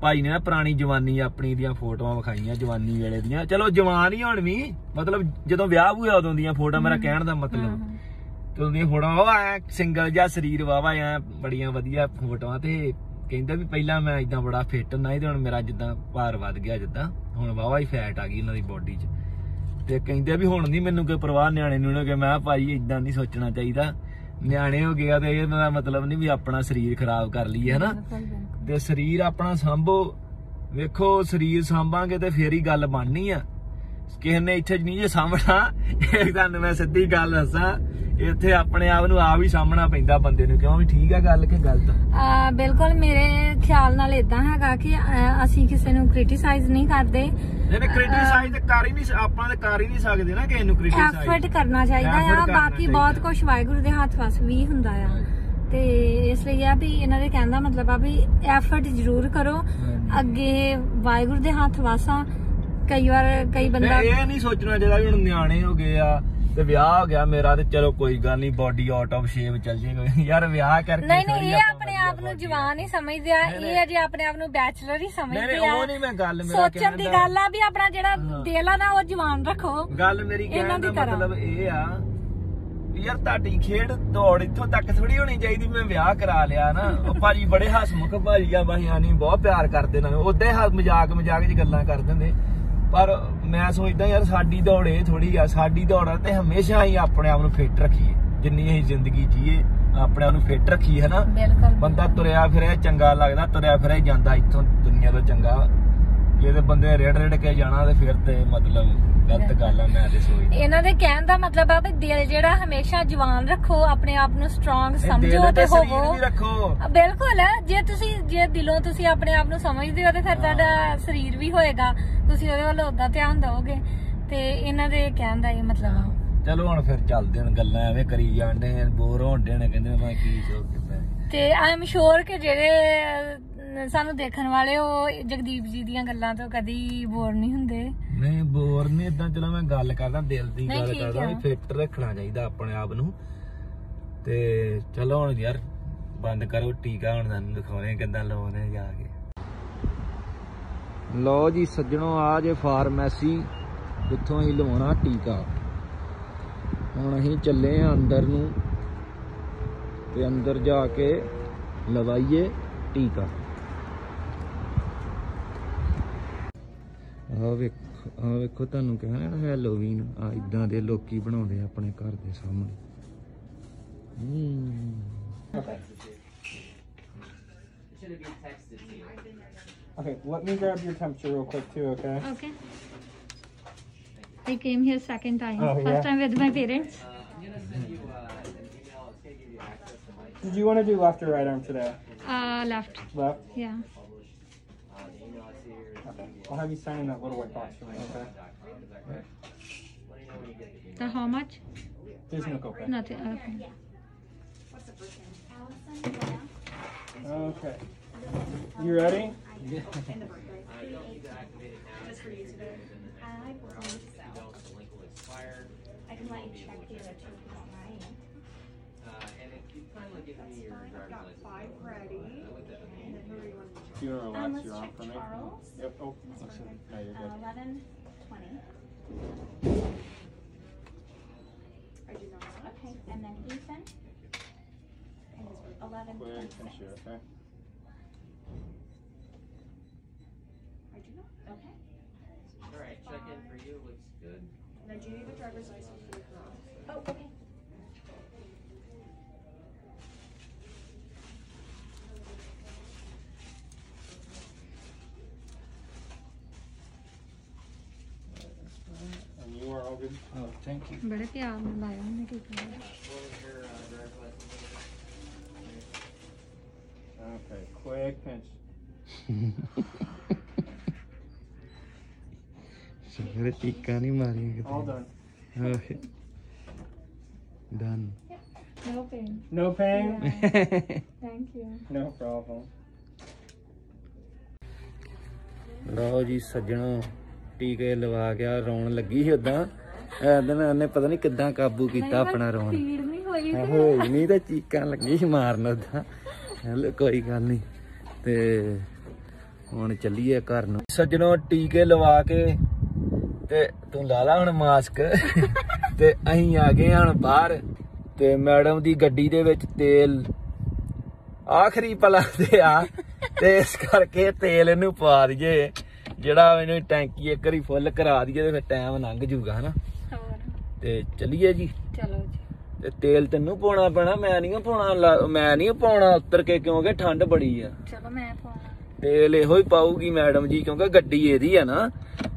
ਭਾਈ ਨੇ ਨਾ ਪੁਰਾਣੀ ਜਵਾਨੀ ਆਪਣੀ ਦੀਆਂ ਫੋਟੋਆਂ ਵਿਖਾਈਆਂ ਜਵਾਨੀ ਵੇਲੇ ਦੀਆਂ। ਚਲੋ ਜਵਾਨ ਹੀ ਹੁਣ ਵੀ ਮਤਲਬ ਜਦੋਂ ਵਿਆਹ ਹੋਇਆ ਉਦੋਂ ਦੀਆਂ ਫੋਟੋਆਂ ਮੇਰਾ ਕਹਿਣ ਦਾ ਮਤਲਬ। ਤੇ ਉਹਦੀਆਂ ਫੋਟੋਆਂ ਉਹ ਐ ਸਿੰਗਲ ਜਿਹਾ ਸਰੀਰ ਵਾਵਾ ਐ ਬੜੀਆਂ ਵਧੀਆ ਫੋਟੋਆਂ ਤੇ ਕਹਿੰਦਾ ਵੀ ਪਹਿਲਾਂ ਮੈਂ ਇਦਾਂ ਬੜਾ ਫਿੱਟ ਸੀ ਤੇ ਹੁਣ ਮੇਰਾ ਜਿੱਦਾਂ ਭਾਰ ਵੱਧ ਗਿਆ ਜਿੱਦਾਂ ਹੁਣ ਵਾਵਾ ਹੀ ਫੈਟ ਆ ਗਈ ਉਹਨਾਂ ਦੀ ਬੋਡੀ 'ਚ। ਤੇ ਕਹਿੰਦੇ ਵੀ ਹੁਣ ਨਹੀਂ ਮੈਨੂੰ ਕੋਈ ਪਰਵਾਹ ਨਿਆਣੇ ਨੂੰ ਨਾ ਕਿ ਮੈਂ ਭਾਈ ਇਦਾਂ ਨਹੀਂ ਸੋਚਣਾ ਚਾਹੀਦਾ। ਨਿਆਣੇ ਹੋ ਗਿਆ ਤੇ ਇਹਨਾਂ ਦਾ ਮਤਲਬ ਨਹੀਂ ਵੀ ਆਪਣਾ ਸਰੀਰ ਖਰਾਬ ਕਰ ਲਈਏ ਹਨਾ। ਤੇ ਸਰੀਰ ਆਪਣਾ ਸੰਭੋ। ਵੇਖੋ ਸਰੀਰ ਸੰਭਾਂਗੇ ਤੇ ਫੇਰ ਹੀ ਗੱਲ ਬਣਨੀ ਆ। ਕਿਸੇ ਨੇ ਇੱਥੇ ਨਹੀਂ ਜੇ ਸਾਹਮਣਾ ਇਹ ਤੁਹਾਨੂੰ ਮੈਂ ਸਿੱਧੀ ਗੱਲ ਦੱਸਾਂ। ਇੱਥੇ ਆਪਣੇ ਆਪ ਨੂੰ ਆਪ ਹੀ ਸਾਹਮਣਾ ਪੈਂਦਾ ਬੰਦੇ ਨੂੰ ਕਿਉਂ ਵੀ ਠੀਕ ਆ ਗੱਲ ਕਿ ਗਲਤ? ਆ ਬਿਲਕੁਲ ਮੇਰੇ ਖਿਆਲ ਨਾਲ ਇਦਾਂ ਹੈਗਾ ਕਿ ਅ, ਅਸੀਂ ਕਿਸੇ ਨੂੰ ਕ੍ਰਿਟਿਸਾਈਜ਼ ਨਹੀਂ ਕਰਦੇ। ਇਹਨੇ ਕ੍ਰਿਟਿਸਾਈਜ਼ ਕਰ ਹੀ ਨਹੀਂ ਸ- ਆਪਾਂ ਤੇ ਕਰ ਹੀ ਨਹੀਂ ਸਕਦੇ ਨਾ ਕਿਸੇ ਨੂੰ ਐਫਰਟ ਕ੍ਰਿਟਿਸਾਈਜ਼ ਕਰਨਾ ਚਾਹੀਦਾ Effort ਆ ਕਰਨਾ ਬਾਕੀ ਬਹੁਤ। ਕੁਝ ਵਾਹਿਗੁਰੂ ਦੇ ਹੱਥ ਵਸ ਵੀ ਹੁੰਦਾ ਆ। ਤੇ ਇਸ ਲਈ ਆ ਵੀ ਇਹਨਾਂ ਦੇ ਕਹਿਣ ਦਾ ਮਤਲਬ ਆ ਵੀ ਐਫਰਟ ਜ਼ਰੂਰ ਕਰੋ ਅੱਗੇ ਵਾਹਿਗੁਰੂ ਦੇ ਹੱਥ ਵਾਸਾ। ਕਈ ਵਾਰ ਕਈ ਬੰਦਾ ਤੇ ਇਹ ਨਹੀਂ ਸੋਚਣਾ ਚਾਹੀਦਾ ਵੀ ਹੁਣ ਨਿਆਣੇ ਹੋ ਗਏ ਆ ਤੇ ਵਿਆਹ ਹੋ ਗਿਆ ਮੇਰਾ ਤੇ ਚਲੋ ਕੋਈ ਗੱਲ ਨਹੀਂ ਬਾਡੀ ਆਊਟ ਆਫ ਸ਼ੇਪ ਚੱਲ ਜੇਗਾ ਯਾਰ ਵਿਆਹ ਕਰਕੇ ਨਹੀਂ ਨਹੀਂ ਇਹ ਆਪਾਂ ਆਪਣੇ ਆਪ ਨੂੰ ਜਵਾਨ ਹੀ ਸਮਝਦੇ ਆ ਇਹ ਅਜੇ ਆਪਣੇ ਆਪ ਨੂੰ ਬੈਚਲਰ ਹੀ ਸਮਝਦੇ ਨਹੀਂ ਆ। ਉਹ ਨਹੀਂ ਮੈਂ ਗੱਲ ਮੇਰਾ ਸੋਚਣ ਦੀ ਗੱਲ ਆ ਵੀ ਆਪਣਾ ਜਿਹੜਾ ਦਿਲ ਆ ਨਾ ਉਹ ਜਵਾਨ ਰੱਖੋ। ਗੱਲ ਮੇਰੀ ਕਹਿਣ ਦੀ। ਮਤਲਬ ਇਹ ਆ ਯਾਰ ਤੁਹਾਡੀ ਖੇਡ ਦੌੜ ਇੱਥੋਂ ਤੱਕ ਥੋੜੀ ਹੋਣੀ ਚਾਹੀਦੀ ਮੈਂ ਵਿਆਹ ਕਰਾ ਲਿਆ ਨਾ। ਉਹ ਭਾਜੀ ਬੜੇ ਹਸਮੁਖ ਭਾਜੀ ਆ ਬਾਈਆਂ ਨਹੀਂ ਬਹੁਤ ਪਿਆਰ ਕਰਦੇ ਨੇ। ਉਦਾਂ ਹੀ ਮਜ਼ਾਕ ਮਜ਼ਾਕ 'ਚ ਗੱਲਾਂ ਕਰ ਦਿੰਦੇ ਪਰ ਮੈਂ ਸੋਚਦਾ ਯਾਰ ਸਾਡੀ ਦੌੜ ਇਹ ਥੋੜੀ ਆ ਸਾਡੀ ਦੌੜ ਆ ਤੇ ਹਮੇਸ਼ਾ ਹੀ ਆਪਣੇ ਆਪ ਨੂੰ ਫਿੱਟ ਰੱਖੀਏ। ਜਿੰਨੀ ਅਸੀਂ ਜ਼ਿੰਦਗੀ ਜੀਏ ਆਪਣੇ ਆਪ ਨੂੰ ਫਿੱਟ ਰੱਖੀਏ ਹਨਾ? ਬੰਦਾ ਤੁਰਿਆ ਫਿਰਿਆ ਚੰਗਾ ਲੱਗਦਾ ਤੁਰਿਆ ਫਿਰਿਆ ਜਾਂਦਾ ਇੱਥੋਂ ਦੁਨੀਆ ਤੋਂ ਚੰਗਾ। ਜੇ ਤੇ ਬੰਦੇ ਰੇੜ ਰੇੜ ਕੇ ਜਾਣਾ ਤੇ ਫਿਰ ਤੇ ਮਤਲਬ ਗਲਤ ਗੱਲ ਆ ਮੈਂ ਤੇ ਸੋਚਦਾ ਇਹਨਾਂ ਦੇ ਕਹਿਣ ਦਾ ਮਤਲਬ ਆ ਵੀ ਦਿਲ ਜਿਹੜਾ ਹਮੇਸ਼ਾ ਜਵਾਨ ਰੱਖੋ ਆਪਣੇ ਆਪ ਨੂੰ ਸਟਰੋਂਗ ਸਮਝੋ ਤੇ ਹੋਵੋ। ਬਿਲਕੁਲ ਜੇ ਤੁਸੀਂ ਜੇ ਦਿਲੋਂ ਤੁਸੀਂ ਆਪਣੇ ਆਪ ਨੂੰ ਸਮਝਦੇ ਹੋ ਤੇ ਫਿਰ ਤੁਹਾਡਾ ਸਰੀਰ ਵੀ ਹੋਏਗਾ। ਤੁਸੀਂ ਉਹਦੇ ਵੱਲ ਉਦਾਂ ਧਿਆਨ ਦਿਓਗੇ। ਤੇ ਇਹਨਾਂ ਦੇ ਕਹਿਣ ਦਾ ਇਹ ਮਤਲਬ ਆ। ਚਲੋ ਹੁਣ ਫਿਰ ਚੱਲਦੇ ਹੁਣ ਗੱਲਾਂ ਐਵੇਂ ਕਰੀ ਜਾਂਦੇ ਬੋਰ ਹੋਣਦੇ ਨੇ ਕਹਿੰਦੇ ਮੈਂ ਕੀ ਸੋਚ ਕਿਤਾ ਤੇ ਆਈ ਐਮ ਸ਼ੋਰ ਕਿ ਜਿਹੜੇ ਸਾਨੂੰ ਦੇਖਣ ਵਾਲੇ ਉਹ ਜਗਦੀਪ ਜੀ ਦੀਆਂ ਗੱਲਾਂ ਤੋਂ ਕਦੀ ਬੋਰ ਨਹੀਂ ਹੁੰਦੇ। ਨਹੀਂ ਬੋਰ ਨਹੀਂ ਇਦਾਂ ਚਲੋ ਮੈਂ ਗੱਲ ਕਰਦਾ ਦਿਲ ਦੀ ਨਹੀਂ, ਗੱਲ ਠੀਕ ਕਰਦਾ ਆ। ਵੀ ਫਿੱਟ ਰੱਖਣਾ ਚਾਹੀਦਾ ਆਪਣੇ ਆਪ ਨੂੰ। ਤੇ ਚਲੋ ਹੁਣ ਯਾਰ ਬੰਦ ਕਰੋ ਟੀਕਾ ਹੁਣ ਤੁਹਾਨੂੰ ਦਿਖਾਉਣੇ ਕਿੱਦਾਂ ਲਾਉਣੇ ਜਾ ਕੇ। ਲਓ ਜੀ ਸੱਜਣੋ ਆ ਜੇ ਫਾਰਮੈਸੀ ਜਿੱਥੋਂ ਅਸੀਂ ਲਵਾਉਣਾ ਟੀਕਾ? ਹੁਣ ਅਸੀਂ ਚੱਲੇ ਆ ਅੰਦਰ ਨੂੰ ਤੇ ਅੰਦਰ ਜਾ ਕੇ ਲਵਾਈਏ ਟੀਕਾ। ਆ ਵੇਖੋ ਆ ਵੇਖੋ ਤੁਹਾਨੂੰ ਕਹਿਣਾ ਨਾ ਹੈਲੋਵੀਨ ਆ ਇਦਾਂ ਦੇ ਲੋਕੀ ਬਣਾਉਂਦੇ ਆ ਆਪਣੇ ਘਰ ਦੇ ਸਾਹਮਣੇ ਹੂੰ Okay, let me grab your temperature real quick too, okay? Okay. I came here second time. Oh, First yeah? time with my parents. Did you want to do left or right arm today? Uh, left. Left? Yeah. Okay. I'll have you sign in that little white box for me, okay? So how much? There's no copay. Nothing. Okay. Okay. You ready? Uh, I can let you check the other two if you don't mind. Five ready you to relax. Um, let's You're check on for Charles. me. Yep. Oh, that's perfect. No, you're good. Uh, 11, 20. Okay, and then Ethan. 11, Quick, 26. and shoot, okay? Okay. All right, check in for you. Looks good. Now, do you need the driver's license for the car? Oh, okay. Thank you. ਬੜੇ ਪਿਆਰ ਨਾਲ ਲਾਇਆ ਉਹਨੇ uh, license? Okay, quick pinch. ਸਗਰੇ ਟੀਕਾ ਨਹੀਂ ਮਾਰੀ All done. ਕਿਤੇ done No pain. No pain? Thank you. No problem. ਲਓ ਜੀ ਸੱਜਣੋ ਟੀਕੇ ਲਵਾ ਗਿਆ ਰੌਣ ਲੱਗੀ ਸੀ ਉਦਾਂ ਐਦਨ ਉਹਨੇ ਪਤਾ ਨਹੀਂ ਕਿੱਦਾਂ ਕਾਬੂ ਕੀਤਾ ਆਪਣਾ ਰੌਣ। ਪੀੜ ਨਹੀਂ ਹੋਈ ਨਹੀਂ ਤਾਂ। ਚੀਕਾਂ ਲੱਗੀ ਸੀ ਮਾਰਨ ਉਦਾਂ ਕੋਈ ਗੱਲ ਨਹੀਂ ਤੇ ਹੁਣ ਚੱਲੀਏ ਘਰ ਨੂੰ। ਸੱਜਣੋ ਟੀਕੇ ਲਵਾ ਕੇ ਤੇ ਤੂੰ ਲਾ ਲਾ ਹੁਣ ਮਾਸਕ। ਤੇ ਅਸੀਂ ਆ ਗਏ ਹਾਂ ਹੁਣ ਬਾਹਰ। ਤੇ ਮੈਡਮ ਦੀ ਗੱਡੀ ਦੇ ਵਿੱਚ ਤੇਲ। ਆਖਰੀ ਪਲਾ ਤੇ ਆ। ਤੇ ਇਸ ਕਰਕੇ ਤੇਲ ਇਹਨੂੰ ਪਾ ਦਈਏ। ਜਿਹੜਾ ਇਹਨੂੰ ਟੈਂਕੀ ਇੱਕ ਵਾਰੀ ਫੁੱਲ ਕਰਾ ਦਈਏ ਤੇ ਫਿਰ ਟਾਈਮ ਲੰਘ ਜੂਗਾ ਹਨਾ? ਹੋਰ? ਤੇ ਚੱਲੀਏ ਜੀ। ਚਲੋ ਜੀ। ਤੇ ਤੇਲ ਤੈਨੂੰ ਪਾਉਣਾ ਪੈਣਾ ਮੈਂ ਨਹੀਂ ਪਾਉਣਾ ਮੈਂ ਨਹੀਂ ਪਾਉਣਾ ਉੱਤਰ ਕੇ ਕਿਉਂਕਿ ਠੰਡ ਬੜੀ ਆ। ਚਲੋ ਮੈਂ ਪਾਉਣਾ। ਤੇਲ ਇਹੋ ਹੀ ਪਾਊਗੀ ਮੈਡਮ ਜੀ ਕਿਉਂਕਿ ਗੱਡੀ ਇਹਦੀ ਆ ਨਾ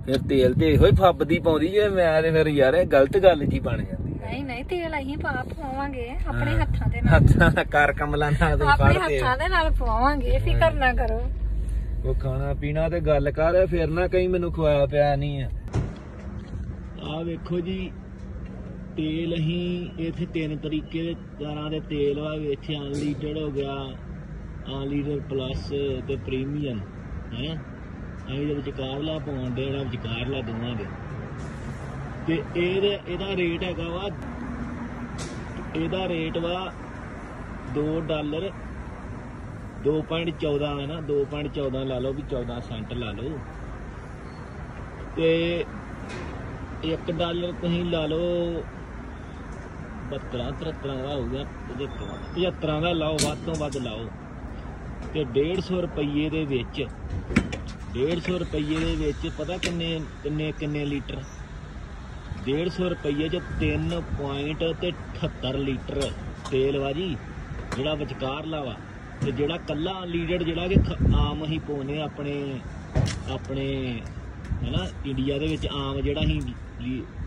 ਫਿਰ ਤੇਲ ਤੇ ਇਹੋ ਹੀ ਫੱਬਦੀ ਪਾਉਂਦੀ ਜੇ ਮੈਂ ਤੇ ਫਿਰ ਯਾਰ ਇਹ ਗਲਤ ਗੱਲ ਜੀ ਬਣ ਜਾਂਦੀ ਨਹੀਂ ਨਹੀਂ ਤੇਲ ਅਸੀਂ ਪਾ ਪਵਾਵਾਂਗੇ ਆਪਣੇ ਹੱਥਾਂ ਦੇ ਨਾਲ। ਹੱਥਾਂ ਨਾਲ ਕਰ ਕਮਲਾਂ ਨਾਲ ਆਪਣੇ ਹੱਥਾਂ ਦੇ ਨਾਲ ਪਵਾਵਾਂਗੇ ਫਿਕਰ ਨਾ ਕਰੋ। ਉਹ ਖਾਣਾ ਪੀਣਾ ਤੇ ਗੱਲ ਕਰ, ਫਿਰ ਨਾ ਕਹੀਂ ਮੈਨੂੰ ਖਵਾਇਆ ਪਿਆ ਨਹੀਂ ਆ। ਆ ਵੇਖੋ ਜੀ, ਤੇਲ ਅਸੀਂ ਇੱਥੇ ਤਿੰਨ ਤਰੀਕੇ ਦੇ ਤਰ੍ਹਾਂ ਦੇ ਤੇਲ ਵਾ ਵਿੱਚ ਅਨਲੀਟਡ ਹੋ ਗਿਆ ਅਨਲੀਟਡ ਪਲੱਸ ਤੇ ਪ੍ਰੀਮੀਅਮ ਹੈ ਅਸੀਂ ਜਦ ਵਿਚਕਾਰਲਾ ਪਾਉਣ ਦੇ ਜਿਹੜਾ ਵਿਚਕਾਰਲਾ ਦੋਵਾਂ ਦੇ ਤੇ ਇਹਦੇ, ਇਹਦਾ ਰੇਟ ਹੈਗਾ ਵਾ, ਇਹਦਾ ਰੇਟ ਵਾ 2 ਡਾਲਰ 2.14 ਹੈ ਨਾ 2.14 ਲਾ ਲਓ ਵੀ 14 ਸੈਂਟ ਲਾ ਲਓ। ਤੇ 1 ਡਾਲਰ ਤੁਸੀਂ ਲਾ ਲਓ 72 73 ਦਾ ਹੋਊਗਾ 75 75 ਦਾ ਲਾਓ, ਵੱਧ ਤੋਂ ਵੱਧ ਲਾਓ। ਤੇ 150 ਰੁਪਏ ਦੇ ਵਿੱਚ 150 ਰੁਪਏ ਦੇ ਵਿੱਚ ਪਤਾ ਕਿੰਨੇ ਕਿੰਨੇ ਕਿੰਨੇ ਲੀਟਰ? 150 ਰੁਪਏ ਚ 3 ਪੁਆਇੰਟ ਤੇ 78 ਲੀਟਰ ਤੇਲ ਵਾ ਜੀ, ਜਿਹੜਾ ਵਿਚਕਾਰ ਲਾਵਾ। ਤੇ ਜਿਹੜਾ ਕੱਲਾ ਅਨਲੀਡਡ ਜਿਹੜਾ ਕਿ ਆਮ ਅਸੀਂ ਪਾਉਨੇ ਆਪਣੇ ਆਪਣੇ ਹੈਨਾ ਇੰਡੀਆ ਦੇ ਵਿੱਚ ਆਮ ਜਿਹੜਾ ਅਸੀਂ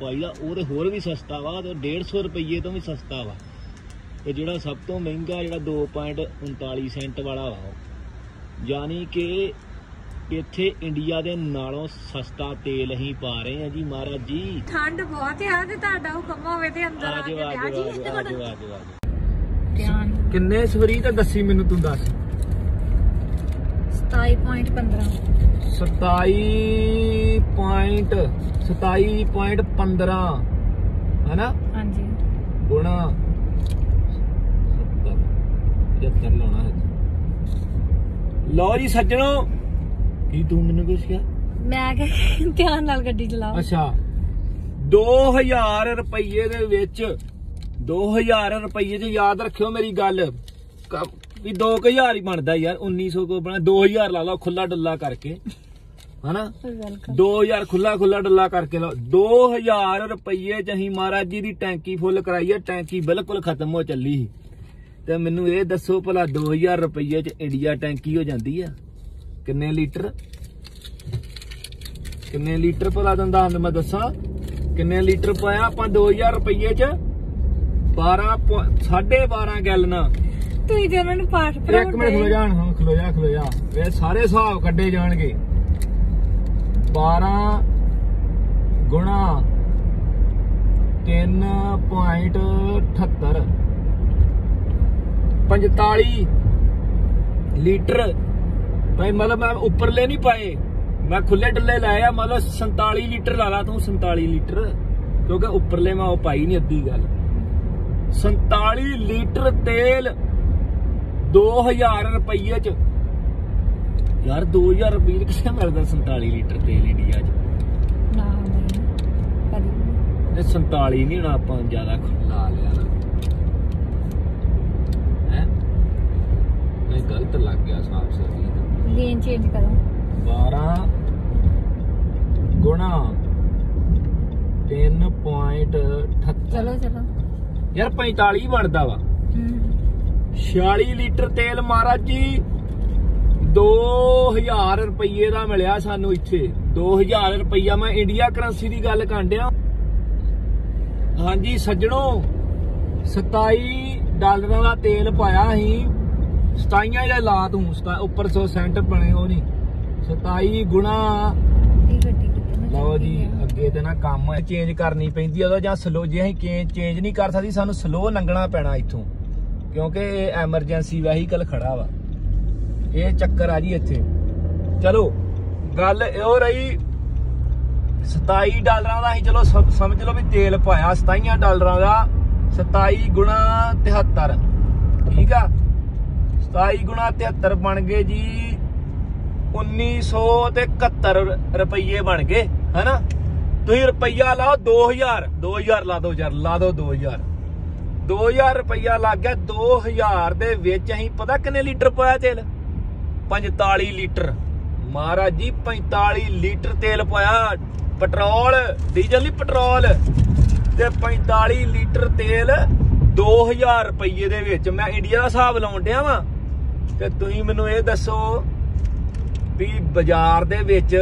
ਪਾਈਦਾ ਉਹ ਤੇ ਹੋਰ ਵੀ ਸਸਤਾ ਵਾ ਤੇ 150 ਰੁਪਏ ਤੋਂ ਵੀ ਸਸਤਾ ਵਾ। ਤੇ ਜਿਹੜਾ ਸਭ ਤੋਂ ਮਹਿੰਗਾ ਜਿਹੜਾ 2.39 ਸੈਂਟ ਵਾਲਾ ਵਾ। ਯਾਨੀ ਕਿ ਇੱਥੇ ਇੰਡੀਆ ਦੇ ਨਾਲੋਂ ਸਸਤਾ ਤੇਲ ਅਸੀਂ ਪਾ ਰਹੇ ਹਾਂ ਜੀ ਮਹਾਰਾਜ ਜੀ। ਠੰਡ ਬਹੁਤ ਆ ਤੇ ਤੁਹਾਡਾ ਹੁਕਮ ਹੋਵੇ ਤੇ ਅੰਦਰ ਆ ਕੇ ਆਜੋ ਜੀ ਕਿੰਨੇ ਸਵਰੀ ਤਾਂ ਦੱਸੀ ਮੈਨੂੰ ਤੂੰ ਦੱਸ। 27.15 27 ਪੁਆਇੰਟ 27.15 ਹੈਨਾ? ਹਾਂਜੀ। ਗੁਣਾ 70 75 ਲਾਉਣਾ ਹੈ। ਲਓ ਜੀ ਸੱਜਣੋ ਕੀ ਤੂੰ ਮੈਨੂੰ ਕੁਝ ਕਿਹਾ? ਮੈਂ ਕਿ ਧਿਆਨ ਨਾਲ ਗੱਡੀ ਚਲਾਓ। ਅੱਛਾ 2000 ਰੁਪਏ ਦੇ ਵਿੱਚ 2000 ਰੁਪਏ 'ਚ ਯਾਦ ਰੱਖਿਓ ਮੇਰੀ ਗੱਲ। ਵੀ 2000 ਹੀ ਬਣਦਾ ਯਾਰ 1900 ਕੋ ਬਣਾ 2000 ਲਾ ਲਓ ਖੁੱਲਾ ਡੁੱਲਾ ਕਰਕੇ। ਹਨਾ? ਵੈਲਕਮ 2000 ਖੁੱਲਾ ਖੁੱਲਾ ਡੁੱਲਾ ਕਰਕੇ ਲਓ। 2000 ਰੁਪਏ 'ਚ ਅਸੀਂ ਮਹਾਰਾਜ ਜੀ ਦੀ ਟੈਂਕੀ ਫੁੱਲ ਕਰਾਈ ਹੈ ਟੈਂਕੀ ਬਿਲਕੁਲ ਖਤਮ ਹੋ ਚੱਲੀ ਸੀ। ਤੇ ਮੈਨੂੰ ਇਹ ਦੱਸੋ ਭਲਾ 2000 ਰੁਪਏ 'ਚ ਇੰਡੀਆ ਟੈਂਕੀ ਹੋ ਜਾਂਦੀ ਆ? ਕਿੰਨੇ ਲੀਟਰ? ਕਿੰਨੇ ਲੀਟਰ ਭਲਾ ਦਿੰਦਾ ਹੁਣ ਮੈਂ ਦੱਸਾਂ? ਕਿੰਨੇ ਲੀਟਰ ਪਾਇਆ ਆਪਾਂ 2000 ਰੁਪਏ 'ਚ? 12 12.5 ਗੈਲਨ। ਤੁਸੀਂ ਤੇ ਉਹਨਾਂ ਨੂੰ ਪਾਠ ਇੱਕ ਮਿੰਟ ਖਲੋ ਜਾਣ ਹੁਣ ਖਲੋ ਜਾ ਖਲੋ ਜਾ। ਇਹ ਸਾਰੇ ਹਿਸਾਬ ਕੱਢੇ ਜਾਣਗੇ। 12 ਗੁਣਾ 3.78 45 ਲੀਟਰ। ਭਾਈ ਮਤਲਬ ਮੈਂ ਉੱਪਰਲੇ ਨਹੀਂ ਪਾਏ। ਮੈਂ ਖੁੱਲੇ ਡੱਲੇ ਲਾਇਆ ਮਤਲਬ 47 ਲੀਟਰ ਲਾ ਲਾ ਤੂੰ 47 ਲੀਟਰ। ਕਿਉਂਕਿ ਉੱਪਰਲੇ ਮੈਂ ਉਹ ਪਾਈ ਨਹੀਂ ਅੱਧੀ ਗੱਲ। 47 ਲੀਟਰ ਤੇਲ 2000 ਰੁਪਏ ਚ। ਯਾਰ 2000 ਰੁਪਏ ਕਿੱਥੇ ਮਿਲਦਾ 47 ਲੀਟਰ ਤੇਲ ਇੰਡੀਆ ਚ? ਨਾ ਨਹੀਂ। ਕਦੀ ਵੀ। ਤੇ 47 ਨਹੀਂ ਹੋਣਾ ਆਪਾਂ ਜ਼ਿਆਦਾ ਲਾ ਲਿਆ ਨਾ। ਹੈ? ਨਹੀਂ ਗਲਤ ਲੱਗ ਗਿਆ ਸਾਫ਼ ਸਾਫੀ ਲੇਨ ਚੇਂਜ ਕਰੋ। 12 ਗੁਣਾ 3.78 ਚਲੋ ਚਲੋ। ਯਾਰ 45 ਬਣਦਾ ਵਾ। 46 ਲੀਟਰ ਤੇਲ ਮਹਾਰਾਜ ਜੀ 2000 ਰੁਪਏ ਦਾ ਮਿਲਿਆ ਸਾਨੂੰ ਇੱਥੇ। 2000 ਰੁਪਈਆ ਮੈਂ ਇੰਡੀਆ ਕਰੰਸੀ ਦੀ ਗੱਲ ਕਾਂਡਿਆ ਹਾਂਜੀ, ਸੱਜਣੋ 27 ਡਾਲਰਾਂ ਦਾ ਤੇਲ ਪਾਇਆ ਅਸੀਂ। 27 ਜਾਂ ਲਾ ਤੂੰ ਉੱਪਰ 100 ਸੈਂਟ ਬਣੇ ਉਹ ਨਹੀਂ। 27 ਗੁਣਾ ਲਓ ਜੀ, ਅੱਗੇ ਤੇ ਨਾ ਕੰਮ ਚੇਂਜ ਕਰਨੀ ਪੈਂਦੀ ਆ ਉਹਦਾ ਜਾਂ ਸਲੋ ਜੇ ਅਸੀਂ ਚੇਂਜ ਨਹੀਂ ਕਰ ਸਕਦੀ, ਸਾਨੂੰ ਸਲੋ ਲੰਘਣਾ ਪੈਣਾ ਇੱਥੋਂ। ਕਿਉਂਕਿ ਇਹ ਐਮਰਜੈਂਸੀ ਵਹੀਕਲ ਖੜਾ ਵਾ। ਇਹ ਚੱਕਰ ਆ ਜੀ ਇੱਥੇ। ਚਲੋ, ਗੱਲ ਇਹੋ ਰਹੀ 27 ਡਾਲਰਾਂ ਦਾ ਅਸੀਂ ਚਲੋ ਸਮਝ ਲਓ ਵੀ ਤੇਲ ਪਾਇਆ 27 ਡਾਲਰਾਂ ਦਾ 27 ਗੁਣਾ 73 ਠੀਕ ਆ? 27 ਗੁਣਾ 73 ਬਣ ਗਏ ਜੀ 1900 ਤੇ 71 ਰੁਪਏ ਬਣ ਗਏ। ਹੈਨਾ? ਤੁਸੀਂ ਰੁਪਈਆ ਲਾਓ 2000 2000 ਲਾ ਦਿਓ ਯਾਰ, ਲਾ ਦਿਓ 2000 2000 ਰੁਪਈਆ ਲੱਗ ਗਿਆ 2000 ਦੇ ਵਿੱਚ ਅਸੀਂ ਪਤਾ ਕਿੰਨੇ ਲੀਟਰ ਪਾਇਆ ਤੇਲ? 45 ਲੀਟਰ। ਮਹਾਰਾਜ ਜੀ 45 ਲੀਟਰ ਤੇਲ ਪਾਇਆ। ਪੈਟਰੋਲ, ਡੀਜ਼ਲ ਨਹੀਂ, ਪੈਟਰੋਲ। ਤੇ 45 ਲੀਟਰ ਤੇਲ 2000 ਰੁਪਏ ਦੇ ਵਿੱਚ। ਮੈਂ ਇੰਡੀਆ ਦਾ ਹਿਸਾਬ ਲਾਉਣ ਡਿਆ ਵਾਂ। ਤੇ ਤੁਸੀਂ ਮੈਨੂੰ ਇਹ ਦੱਸੋ ਵੀ ਬਾਜ਼ਾਰ ਦੇ ਵਿੱਚ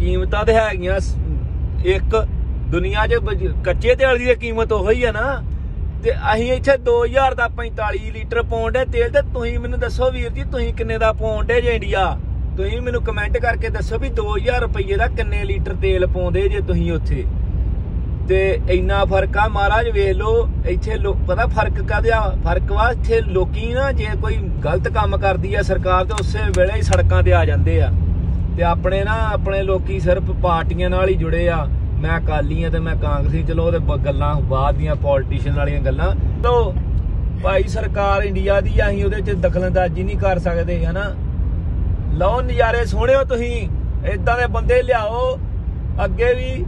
ਕੀਮਤਾਂ ਤੇ ਹੈਗੀਆਂ ਸ- ਇੱਕ ਦੁਨੀਆ 'ਚ ਕੱਚੇ ਤੇਲ ਦੀ ਕੀਮਤ ਉਹੀ ਆ ਨਾ। ਤੇ ਅਸੀਂ ਇੱਥੇ 2000 ਦਾ 45 ਲੀਟਰ ਪਾਉਂਦੇ ਤੇਲ ਤੇ ਤੁਸੀਂ ਮੈਨੂੰ ਦੱਸੋ ਵੀਰ ਜੀ, ਤੁਸੀਂ ਕਿੰਨੇ ਦਾ ਪਾਉਂਦੇ ਜੇ ਇੰਡੀਆ? ਤੁਸੀਂ ਮੈਨੂੰ ਕਮੈਂਟ ਕਰਕੇ ਦੱਸੋ ਵੀ 2000 ਰੁਪਏ ਦਾ ਕਿੰਨੇ ਲੀਟਰ ਤੇਲ ਪਾਉਂਦੇ ਜੇ ਤੁਸੀਂ ਉੱਥੇ। ਤੇ ਇੰਨਾ ਫ਼ਰਕ ਆ ਮਹਾਰਾਜ, ਵੇਖ ਲਓ, ਇੱਥੇ ਪਤਾ ਫ਼ਰਕ ਕਾਹਦਾ ਆ? ਫ਼ਰਕ ਵਾ ਇੱਥੇ ਲੋਕੀ ਨਾ ਜੇ ਕੋਈ ਗਲਤ ਕੰਮ ਕਰਦੀ ਆ ਸਰਕਾਰ, ਤੇ ਉਸੇ ਵੇਲੇ ਹੀ ਸੜਕਾਂ ਤੇ ਆ ਜਾਂਦੇ ਆ। ਤੇ ਆਪਣੇ ਨਾ ਆਪਣੇ ਲੋਕੀ ਸਿਰਫ ਪਾਰਟੀਆਂ ਨਾਲ ਹੀ ਜੁੜੇ ਆ। ਮੈਂ ਅਕਾਲੀ ਆ ਤੇ ਮੈਂ ਕਾਂਗਰਸੀ ਚਲੋ ਉਹਦੇ ਬ- ਗੱਲਾਂ ਬਾਅਦ ਦੀਆਂ ਪੋਲੀਟੀਸ਼ੀਅਨ ਵਾਲੀਆਂ ਗੱਲਾਂ। ਤੋ ਭਾਈ ਸਰਕਾਰ ਇੰਡੀਆ ਦੀ ਆ, ਅਸੀਂ ਉਹਦੇ ਚ ਦਖਲਅੰਦਾਜ਼ੀ ਨਹੀਂ ਕਰ ਸਕਦੇ ਹਨਾ? ਲਓ ਨਜ਼ਾਰੇ ਸੋਹਣਿਓ ਤੁਸੀਂ ਇਦਾਂ ਦੇ ਬੰਦੇ ਲਿਆਓ ਅੱਗੇ ਵੀ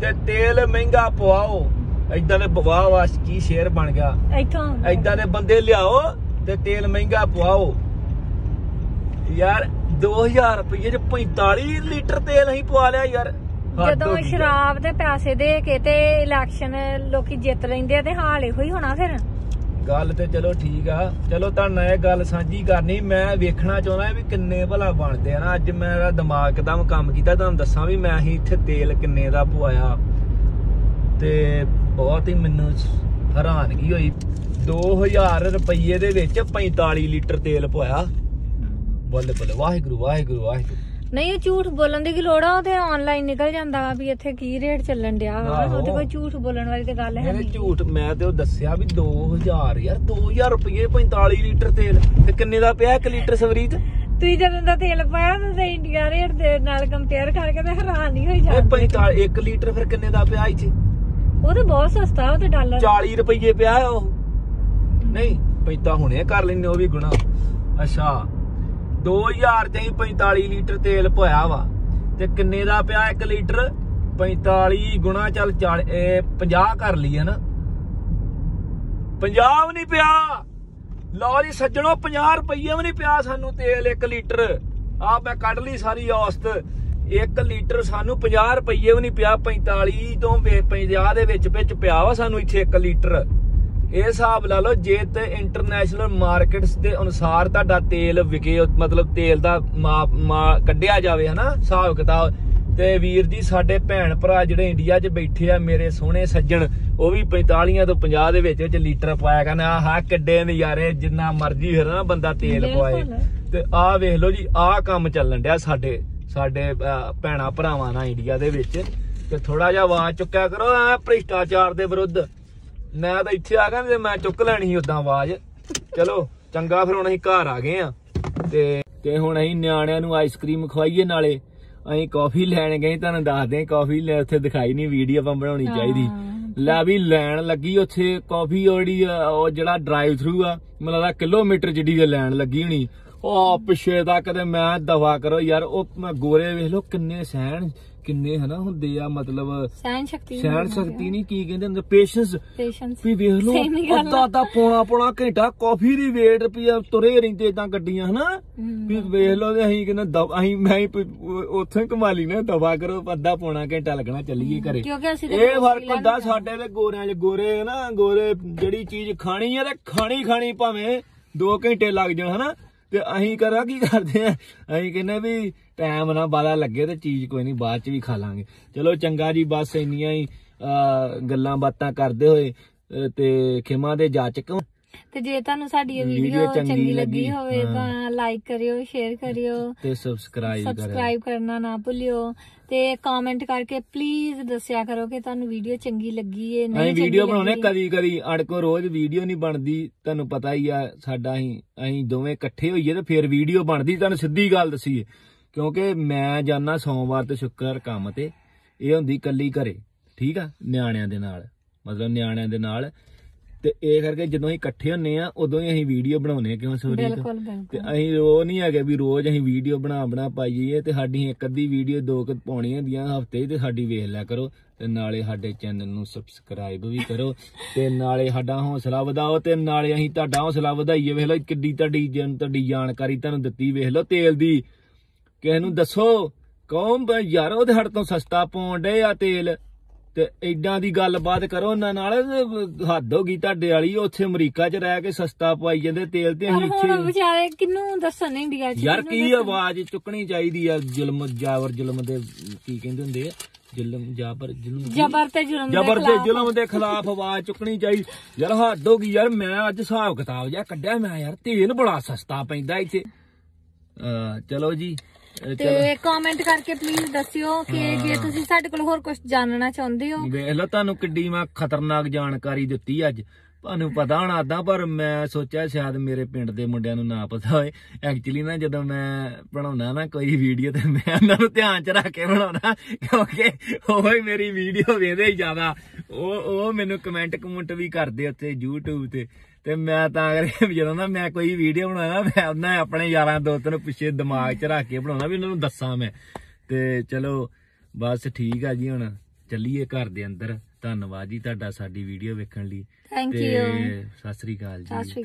ਤੇ ਤੇਲ ਮਹਿੰਗਾ ਪਵਾਓ। ਇਦਾਂ ਦੇ ਬਵਾਹ ਵਾਸ ਕੀ ਸ਼ੇਰ ਬਣ ਗਿਆ? ਇੱਥੋਂ ਇਦਾਂ ਦੇ ਬੰਦੇ ਲਿਆਓ ਤੇ ਤੇਲ ਮਹਿੰਗਾ ਪਵਾਓ। ਯਾਰ 2000 ਰੁਪਏ ਚ 45 ਲੀਟਰ ਤੇਲ ਅਸੀਂ ਪਵਾ ਲਿਆ ਯਾਰ। ਜਦੋਂ। ਸ਼ਰਾਬ ਦੇ ਪੈਸੇ ਦੇ ਕੇ ਤੇ ਇਲੈਕਸ਼ਨ ਲੋਕੀ ਜਿੱਤ ਲੈਂਦੇ ਆ ਤੇ ਹਾਲ ਇਹੋ ਹੀ ਹੋਣਾ ਫਿਰ। ਗੱਲ ਤੇ ਚਲੋ ਠੀਕ ਆ। ਚਲੋ ਤੁਹਾਨੂੰ ਇਹ ਗੱਲ ਸਾਂਝੀ ਕਰਨੀ ਮੈਂ ਵੇਖਣਾ ਚਾਹੁੰਦਾ ਵੀ ਕਿੰਨੇ ਭਲਾ ਬਣਦੇ ਆ ਨਾ। ਅੱਜ ਮੇਰਾ ਦਿਮਾਗ ਇੱਕਦਮ ਕੰਮ ਕੀਤਾ ਤੁਹਾਨੂੰ ਦੱਸਾਂ ਵੀ ਮੈਂ ਹੀ ਇੱਥੇ ਤੇਲ ਕਿੰਨੇ ਦਾ ਪਵਾਇਆ। ਤੇ ਬਹੁਤ ਹੀ ਮੈਨੂੰ ਹੈਰਾਨਗੀ ਹੋਈ। 2000 ਰੁਪਏ ਦੇ ਵਿੱਚ 45 ਲੀਟਰ ਤੇਲ ਪਵਾਇਆ। ਬੱਲੇ ਬੱਲੇ ਵਾਹਿਗੁਰੂ ਵਾਹਿਗੁਰੂ ਵਾਹਿਗੁਰੂ। ਨਹੀਂ ਇਹ ਝੂਠ ਬੋਲਣ ਦੀ ਕੀ ਲੋੜ ਆ? ਉਹ ਤੇ ਆਨਲਾਈਨ ਨਿਕਲ ਜਾਂਦਾ ਵਾ ਵੀ ਇੱਥੇ ਕੀ ਰੇਟ ਚੱਲਣ ਡਿਆ ਵਾ। ਉਹ ਤੇ ਕੋਈ ਝੂਠ ਬੋਲਣ ਵਾਲੀ ਤੇ ਗੱਲ ਹੈ ਨਹੀਂ। ਝੂਠ ਮੈਂ ਤੇ ਉਹ ਦੱਸਿਆ ਵੀ 2000 ਯਾਰ 2000 ਰੁਪਏ 45 ਲੀਟਰ ਤੇਲ। ਤੇ ਕਿੰਨੇ ਦਾ ਪਿਆ 1 ਲੀਟਰ ਸਵਰੀਤ? ਤੁਸੀਂ ਜਦੋਂ ਦਾ ਤੇਲ ਪਾਇਆ ਤੇ ਇੰਡੀਆ ਰੇਟ ਦੇ ਨਾਲ ਕੰਪੇਅਰ ਕਰਕੇ ਤੇ ਹੈਰਾਨ ਨਹੀਂ ਹੋਈ ਇਹ ਜਾਂਦੇ। 45 1 ਲੀਟਰ ਫਿਰ ਕਿੰਨੇ ਦਾ ਪਿਆ ਇੱਥੇ? ਉਹ ਤੇ ਬਹੁਤ ਸਸਤਾ ਉਹ ਤੇ ਡਾਲਰ। 40 ਰੁਪਏ ਪਿਆ ਉਹ। ਨਹੀਂ ਪੈਂਤਾ ਹੁਣੇ ਕਰ ਲੈਨੇ ਉਹ ਵੀ ਗੁਣਾ। ਅੱਛਾ। 2000 ਤੇ ਅਸੀਂ 45 ਲੀਟਰ ਤੇਲ ਪੋਇਆ ਵਾ। ਤੇ ਕਿੰਨੇ ਦਾ ਪਿਆ 1 ਲੀਟਰ? 45 ਗੁਣਾ ਚੱਲ 50 ਕਰ ਲਈ ਹੈ ਨਾ। 50 ਵੀ ਨਹੀਂ ਪਿਆ। ਲਓ ਜੀ ਸੱਜਣੋ 50 ਰੁਪਏ ਵੀ ਨਹੀਂ ਪਿਆ ਸਾਨੂੰ ਤੇਲ 1 ਲੀਟਰ। ਆ ਮੈਂ ਕੱਢ ਲਈ ਸਾਰੀ ਔਸਤ। 1 ਲੀਟਰ ਸਾਨੂੰ 50 ਰੁਪਏ ਵੀ ਨਹੀਂ ਪਿਆ। 45 ਤੋਂ 50 ਦੇ ਵਿੱਚ ਵਿੱਚ ਪਿਆ ਵਾ ਸਾਨੂੰ ਇੱਥੇ 1 ਲੀਟਰ। ਇਹ ਹਿਸਾਬ ਲਾ ਲਓ ਜੇ ਤੇ ਇੰਟਰਨੈਸ਼ਨਲ ਮਾਰਕੀਟਸ ਦੇ ਅਨੁਸਾਰ ਤੁਹਾਡਾ ਤੇਲ ਵਿਕੇ ਮਤਲਬ ਤੇਲ ਦਾ ਮਾਪ ਕੱਢਿਆ ਜਾਵੇ ਹਨਾ? ਹਿਸਾਬ ਕਿਤਾਬ। ਤੇ ਵੀਰ ਜੀ ਸਾਡੇ ਭੈਣ ਭਰਾ ਜਿਹੜੇ ਇੰਡੀਆ 'ਚ ਬੈਠੇ ਆ ਮੇਰੇ ਸੋਹਣੇ ਸੱਜਣ ਉਹ ਵੀ 45 ਤੋਂ 50 ਦੇ ਵਿੱਚ ਵਿੱਚ ਲੀਟਰ ਪਾਇਆ ਕਰਨਾ। ਆਹ ਕਿੱਡੇ ਨਜ਼ਾਰੇ ਜਿੰਨਾ ਮਰਜ਼ੀ ਫਿਰ ਨਾ ਬੰਦਾ ਤੇਲ ਪਵਾਏ। ਤੇ ਆਹ ਵੇਖ ਲਓ ਜੀ ਆਹ ਕੰਮ ਚੱਲਣ ਡਿਆ ਸਾਡੇ ਸਾਡੇ ਭੈਣਾਂ ਭਰਾਵਾਂ ਨਾਲ ਇੰਡੀਆ ਦੇ ਵਿੱਚ। ਤੇ ਥੋੜਾ ਜਿਹਾ ਆਵਾਜ਼ ਚੁੱਕਿਆ ਕਰੋ ਐ ਭ੍ਰਿਸ਼ਟਾਚਾਰ ਦੇ ਵਿਰੁੱਧ। ਮੈਂ ਤਾਂ ਇੱਥੇ ਆ ਗਿਆ ਤੇ ਮੈਂ ਚੁੱਕ ਲੈਣੀ ਸੀ ਉਦਾਂ ਆਵਾਜ਼। ਚਲੋ ਚੰਗਾ ਫਿਰ ਹੁਣ ਅਸੀਂ ਘਰ ਆ ਗਏ ਆ ਤੇ ਤੇ ਹੁਣ ਅਸੀਂ ਨਿਆਣਿਆਂ ਨੂੰ ਆਈਸਕ੍ਰੀਮ ਖਵਾਈਏ ਨਾਲੇ। ਅਸੀਂ ਕਾਫੀ ਲੈਣ ਗਏ ਤੁਹਾਨੂੰ ਦੱਸਦੇ ਆ ਕਾਫੀ ਲੈ ਉੱਥੇ ਦਿਖਾਈ ਨਹੀਂ ਵੀਡੀਓ ਆਪਾਂ ਬਣਾਉਣੀ ਚਾਹੀਦੀ। ਲੈ ਵੀ ਲੈਣ ਲੱਗੀ ਉੱਥੇ ਕਾਫੀ ਜਿਹੜੀ ਉਹ ਜਿਹੜਾ ਡਰਾਈਵ ਥਰੂ ਆ ਮੈਨੂੰ ਲੱਗਦਾ ਕਿਲੋਮੀਟਰ ਜਿੱਡੀ ਦੀ ਲੈਣ ਲੱਗੀ ਹੋਣੀ। ਉਹ ਪਿੱਛੇ ਤੱਕ ਤੇ ਮੈਂ ਦਵਾ ਕਰੋ ਯਾਰ ਉਹ ਗੋਰੇ ਵੇਖ ਲੋ ਕਿੰਨੇ ਸਹਿਣ। ਕਿੰਨੇ ਹਨਾ ਹੁੰਦੇ ਆ ਮਤਲਬ ਸਹਿਨ ਸ਼ਕਤੀ ਸਹਿਣ ਸ਼ਕਤੀ ਨਹੀਂ ਕੀ ਕਹਿੰਦੇ ਹੁੰਦੇ ਪੇਸ਼ੈਂਸ ਪੇਸ਼ੈਂਸ ਵੀ ਵੇਖ ਲਓ। ਅੱਧਾ ਅੱਧਾ ਪੌਣਾ ਪੌਣਾ ਘੰਟਾ ਕਾਫੀ ਦੀ ਵੇਟ ਵੀ ਤੁਰੇ ਰਹਿੰਦੇ ਇਦਾਂ ਗੱਡੀਆਂ ਹਨਾ? ਵੀ ਵੇਖ ਲਓ ਅਸੀਂ ਕਹਿੰਦੇ ਅਸੀਂ ਮੈਂ ਹੀ ਉੱਥੇ ਹੀ ਕਮਾ ਲਈ ਨਾ ਦਵਾ ਕਰੋ ਅੱਧਾ ਪੌਣਾ ਘੰਟਾ ਲੱਗਣਾ ਚੱਲੀਏ ਘਰੇ। ਇਹ ਫ਼ਰਕ ਹੁੰਦਾ ਸਾਡੇ ਤੇ ਗੋਰਿਆਂ 'ਚ ਗੋਰੇ ਨਾ ਗੋਰੇ ਜਿਹੜੀ ਚੀਜ਼ ਖਾਣੀ ਆ ਤੇ ਖਾਣੀ ਖਾਣੀ ਭਾਵੇਂ 2 ਘੰਟੇ ਲੱਗ ਜਾਣ ਹਨਾ? ਤੇ ਅਸੀਂ ਕਰਾਂ ਕੀ ਕਰਦੇ ਆ? ਅਸੀਂ ਕਹਿੰਦੇ ਵੀ ਟਾਈਮ ਨਾ ਬਾਲਾ ਲੱਗੇ ਤੇ ਚੀਜ਼ ਕੋਈ ਨਹੀਂ ਬਾਅਦ ਚ ਵੀ ਖਾ ਲਾਂਗੇ। ਚਲੋ ਚੰਗਾ ਜੀ ਬਸ ਇੰਨੀਆਂ ਹੀ ਅਹ, ਗੱਲਾਂ ਬਾਤਾਂ ਕਰਦੇ ਹੋਏ ਤੇ ਖਿਮਾ ਦੇ ਜਾਚਕ ਤੇ ਜੇ ਤੁਹਾਨੂੰ ਸਾਡੀ ਇਹ ਵੀਡੀਓ ਚੰਗੀ ਲੱਗੀ, ਹੋਵੇ। ਤਾਂ ਲਾਈਕ ਕਰਿਓ ਸ਼ੇਅਰ ਕਰਿਓ ਤੇ ਸਬਸਕ੍ਰਾਈਬ ਕਰਿਓ ਸਬਸਕ੍ਰਾਈਬ ਕਰਨਾ ਨਾ ਭੁੱਲਿਓ ਤੇ ਕਮੈਂਟ ਕਰਕੇ ਪਲੀਜ਼ ਦੱਸਿਆ ਕਰੋ ਕਿ ਤੁਹਾਨੂੰ ਵੀਡੀਓ ਚੰਗੀ ਲੱਗੀ ਏ ਨਹੀਂ ਚੰਗੀ ਵੀਡੀਓ ਬਣਾਉਣੇ। ਕਦੀ ਕਦੀ ਅੜਕੋ ਰੋਜ਼ ਵੀਡੀਓ ਨਹੀਂ ਬਣਦੀ ਤੁਹਾਨੂੰ ਪਤਾ ਹੀ ਆ ਸਾਡਾ ਅਸੀਂ ਅਸੀਂ ਦੋਵੇਂ ਇਕੱਠੇ ਹੋਈਏ ਤੇ ਫਿਰ ਵੀਡੀਓ ਬਣਦੀ ਤੁਹਾਨੂੰ ਸਿੱਧੀ ਗੱਲ ਦਸੀਏ ਕਿਉਂਕਿ ਮੈਂ ਜਾਣਾ ਸੋਮਵਾਰ ਤੇ ਸ਼ੁੱਕਰਵਾਰ ਕੰਮ ਤੇ ਇਹ ਹੁੰਦੀ ਕੱਲੀ ਘਰੇ ਠੀਕ ਆ ਨਿਆਣਿਆਂ ਦੇ ਨਾਲ ਮਤਲਬ ਨਿਆਣਿਆਂ ਦੇ ਨਾਲ ਤੇ ਇਹ ਕਰਕੇ ਜਦੋਂ ਅਸੀਂ ਇਕੱਠੇ ਹੁੰਨੇ ਆ ਉਦੋਂ ਹੀ ਅਸੀਂ ਵੀਡੀਓ ਬਣਾਉਨੇ ਕਿਉਂ ਸੋਰੀ ਬਿਲਕੁਲ ਤੇ ਬਿਲਕੁਲ ਅਸੀਂ ਉਹ ਨਹੀਂ ਹੈਗੇ ਵੀ ਰੋਜ਼ ਅਸੀਂ ਵੀਡੀਓ ਬਣਾ ਬਣਾ ਪਾਈਏ ਤੇ ਸਾਡੀ ਇੱਕ ਅੱਧੀ ਵੀਡੀਓ ਦੋ ਕੁ ਪਾਉਣੀਆਂ ਹੁੰਦੀਆਂ ਹਫ਼ਤੇ ਤੇ ਸਾਡੀ ਵੇਖ ਲਿਆ ਕਰੋ ਤੇ ਨਾਲੇ ਸਾਡੇ ਚੈਨਲ ਨੂੰ ਸਬਸਕ੍ਰਾਈਬ ਵੀ ਕਰੋ ਤੇ ਨਾਲੇ ਸਾਡਾ ਹੌਸਲਾ ਵਧਾਓ ਤੇ ਨਾਲੇ ਅਸੀਂ ਤੁਹਾਡਾ ਹੌਸਲਾ ਵਧਾਈਏ। ਵੇਖ ਲਓ ਕਿੱਡੀ ਤੁਹਾਡੀ ਜਨ ਤੁਹਾਡੀ ਜਾਣਕਾਰੀ ਤੁਹਾਨੂੰ ਦਿੱਤੀ। ਵੇਖ ਲਓ ਤੇਲ ਦੀ। ਕਿਸੇ ਨੂੰ ਦੱਸੋ ਕੌਮ ਯਾਰ ਉਹਦੇ ਹੱਟ ਤੋਂ ਸਸਤਾ ਪਾਉਣ ਡੇ ਆ ਤੇਲ। ਤੇ ਏਦਾਂ ਦੀ ਗੱਲਬਾਤ ਕਰੋ ਉਹਨਾਂ ਨਾਲ ਤੇ ਹੱਦ ਹੋ ਗਈ ਤੁਹਾਡੇ ਵਾਲੀ ਉੱਥੇ ਅਮਰੀਕਾ 'ਚ ਰਹਿ ਕੇ ਸਸਤਾ ਪਾਈ ਜਾਂਦੇ ਤੇਲ ਤੇ ਅਸੀਂ ਹੁਣ ਇੱਥੇ ਵਿਚਾਰੇ ਕਿੰਨੂੰ ਦੱਸਣ ਇੰਡੀਆ ਚ? ਯਾਰ ਕੀ? ਆਵਾਜ਼ ਚੁੱਕਣੀ ਚਾਹੀਦੀ ਆ? ਜ਼ੁਲਮ ਜਾਵਰ ਜ਼ੁਲਮ ਦੇ ਕੀ ਕਹਿੰਦੇ ਹੁੰਦੇ ਆ? ਜ਼ੁਲਮ ਜਾਬਰ ਜ਼ੁਲਮ ਜਬਰ ਤੇ ਜੁਰਮ ਦੇ ਜਬਰ ਖਿਲਾਫ਼। ਜ਼ੁਲਮ ਦੇ ਖਿਲਾਫ ਆਵਾਜ਼ ਚੁੱਕਣੀ ਚਾਹੀਦੀ। ਯਾਰ ਹੱਦ ਹੋ ਗਈ ਯਾਰ ਮੈਂ ਅੱਜ ਹਿਸਾਬ ਕਿਤਾਬ ਜਿਹਾ ਕੱਢਿਆ ਮੈਂ ਯਾਰ ਤੇਲ ਬੜਾ ਸਸਤਾ ਪੈਂਦਾ ਇੱਥੇ। ਚਲੋ ਜੀ। ਤੇ ਕਮੈਂਟ ਕਰਕੇ ਪਲੀਜ਼ ਦੱਸਿਓ ਕਿ ਜੇ ਤੁਸੀਂ ਸਾਡੇ ਕੋਲ ਹੋਰ ਕੁਝ ਜਾਣਨਾ ਚਾਹੁੰਦੇ ਹੋ। ਵੇਖ ਲਓ ਤੁਹਾਨੂੰ ਕਿੱਡੀ ਮੈਂ ਖਤਰਨਾਕ ਜਾਣਕਾਰੀ ਦਿੱਤੀ ਅੱਜ। ਤੁਹਾਨੂੰ ਪਤਾ ਹੋਣਾ ਆਦਾ ਪਰ ਮੈਂ ਸੋਚਿਆ ਸ਼ਾਇਦ ਮੇਰੇ ਪਿੰਡ ਦੇ ਮੁੰਡਿਆਂ ਨੂੰ ਨਾ ਪਤਾ ਹੋਏ। ਐਕਚੁਅਲੀ ਨਾ ਜਦੋਂ ਮੈਂ ਬਣਾਉਣਾ ਨਾ ਕੋਈ ਵੀਡੀਓ ਤੇ ਮੈਂ ਉਹਨਾਂ ਨੂੰ ਧਿਆਨ ਚ ਰੱਖ ਕੇ ਬਣਾਉਣਾ ਕਿਉਂਕਿ ਉਹ ਹੀ ਮੇਰੀ ਵੀਡੀਓ ਵੇਖਦੇ ਹੀ ਜ਼ਿਆਦਾ। ਉਹ ਉਹ ਮੈਨੂੰ ਕਮੈਂਟ ਕਮੈਂਟ ਵੀ ਕਰਦੇ ਉੱਤੇ YouTube ਤੇ। ਤੇ ਮੈਂ ਤਾਂ ਕਰਕੇ ਜਦੋਂ ਨਾ ਮੈਂ ਕੋਈ ਵੀਡੀਓ ਬਣਾਉਣਾ ਮੈਂ ਉਹਨਾਂ ਆਪਣੇ ਯਾਰਾਂ ਦੋਸਤਾਂ ਨੂੰ ਪਿੱਛੇ ਦਿਮਾਗ 'ਚ ਰੱਖ ਕੇ ਬਣਾਉਣਾ ਵੀ ਉਹਨਾਂ ਨੂੰ ਦੱਸਾਂ ਮੈਂ। ਤੇ ਚਲੋ ਬਸ ਠੀਕ ਆ ਜੀ ਹੁਣ। ਚੱਲੀਏ ਘਰ ਦੇ ਅੰਦਰ। ਧੰਨਵਾਦ ਜੀ ਤੁਹਾਡਾ ਸਾਡੀ ਵੀਡੀਓ ਵੇਖਣ ਲਈ। ਥੈਂਕ ਤੇ ਯੂ ਸਤਿ ਸ੍ਰੀ ਅਕਾਲ ਜੀ।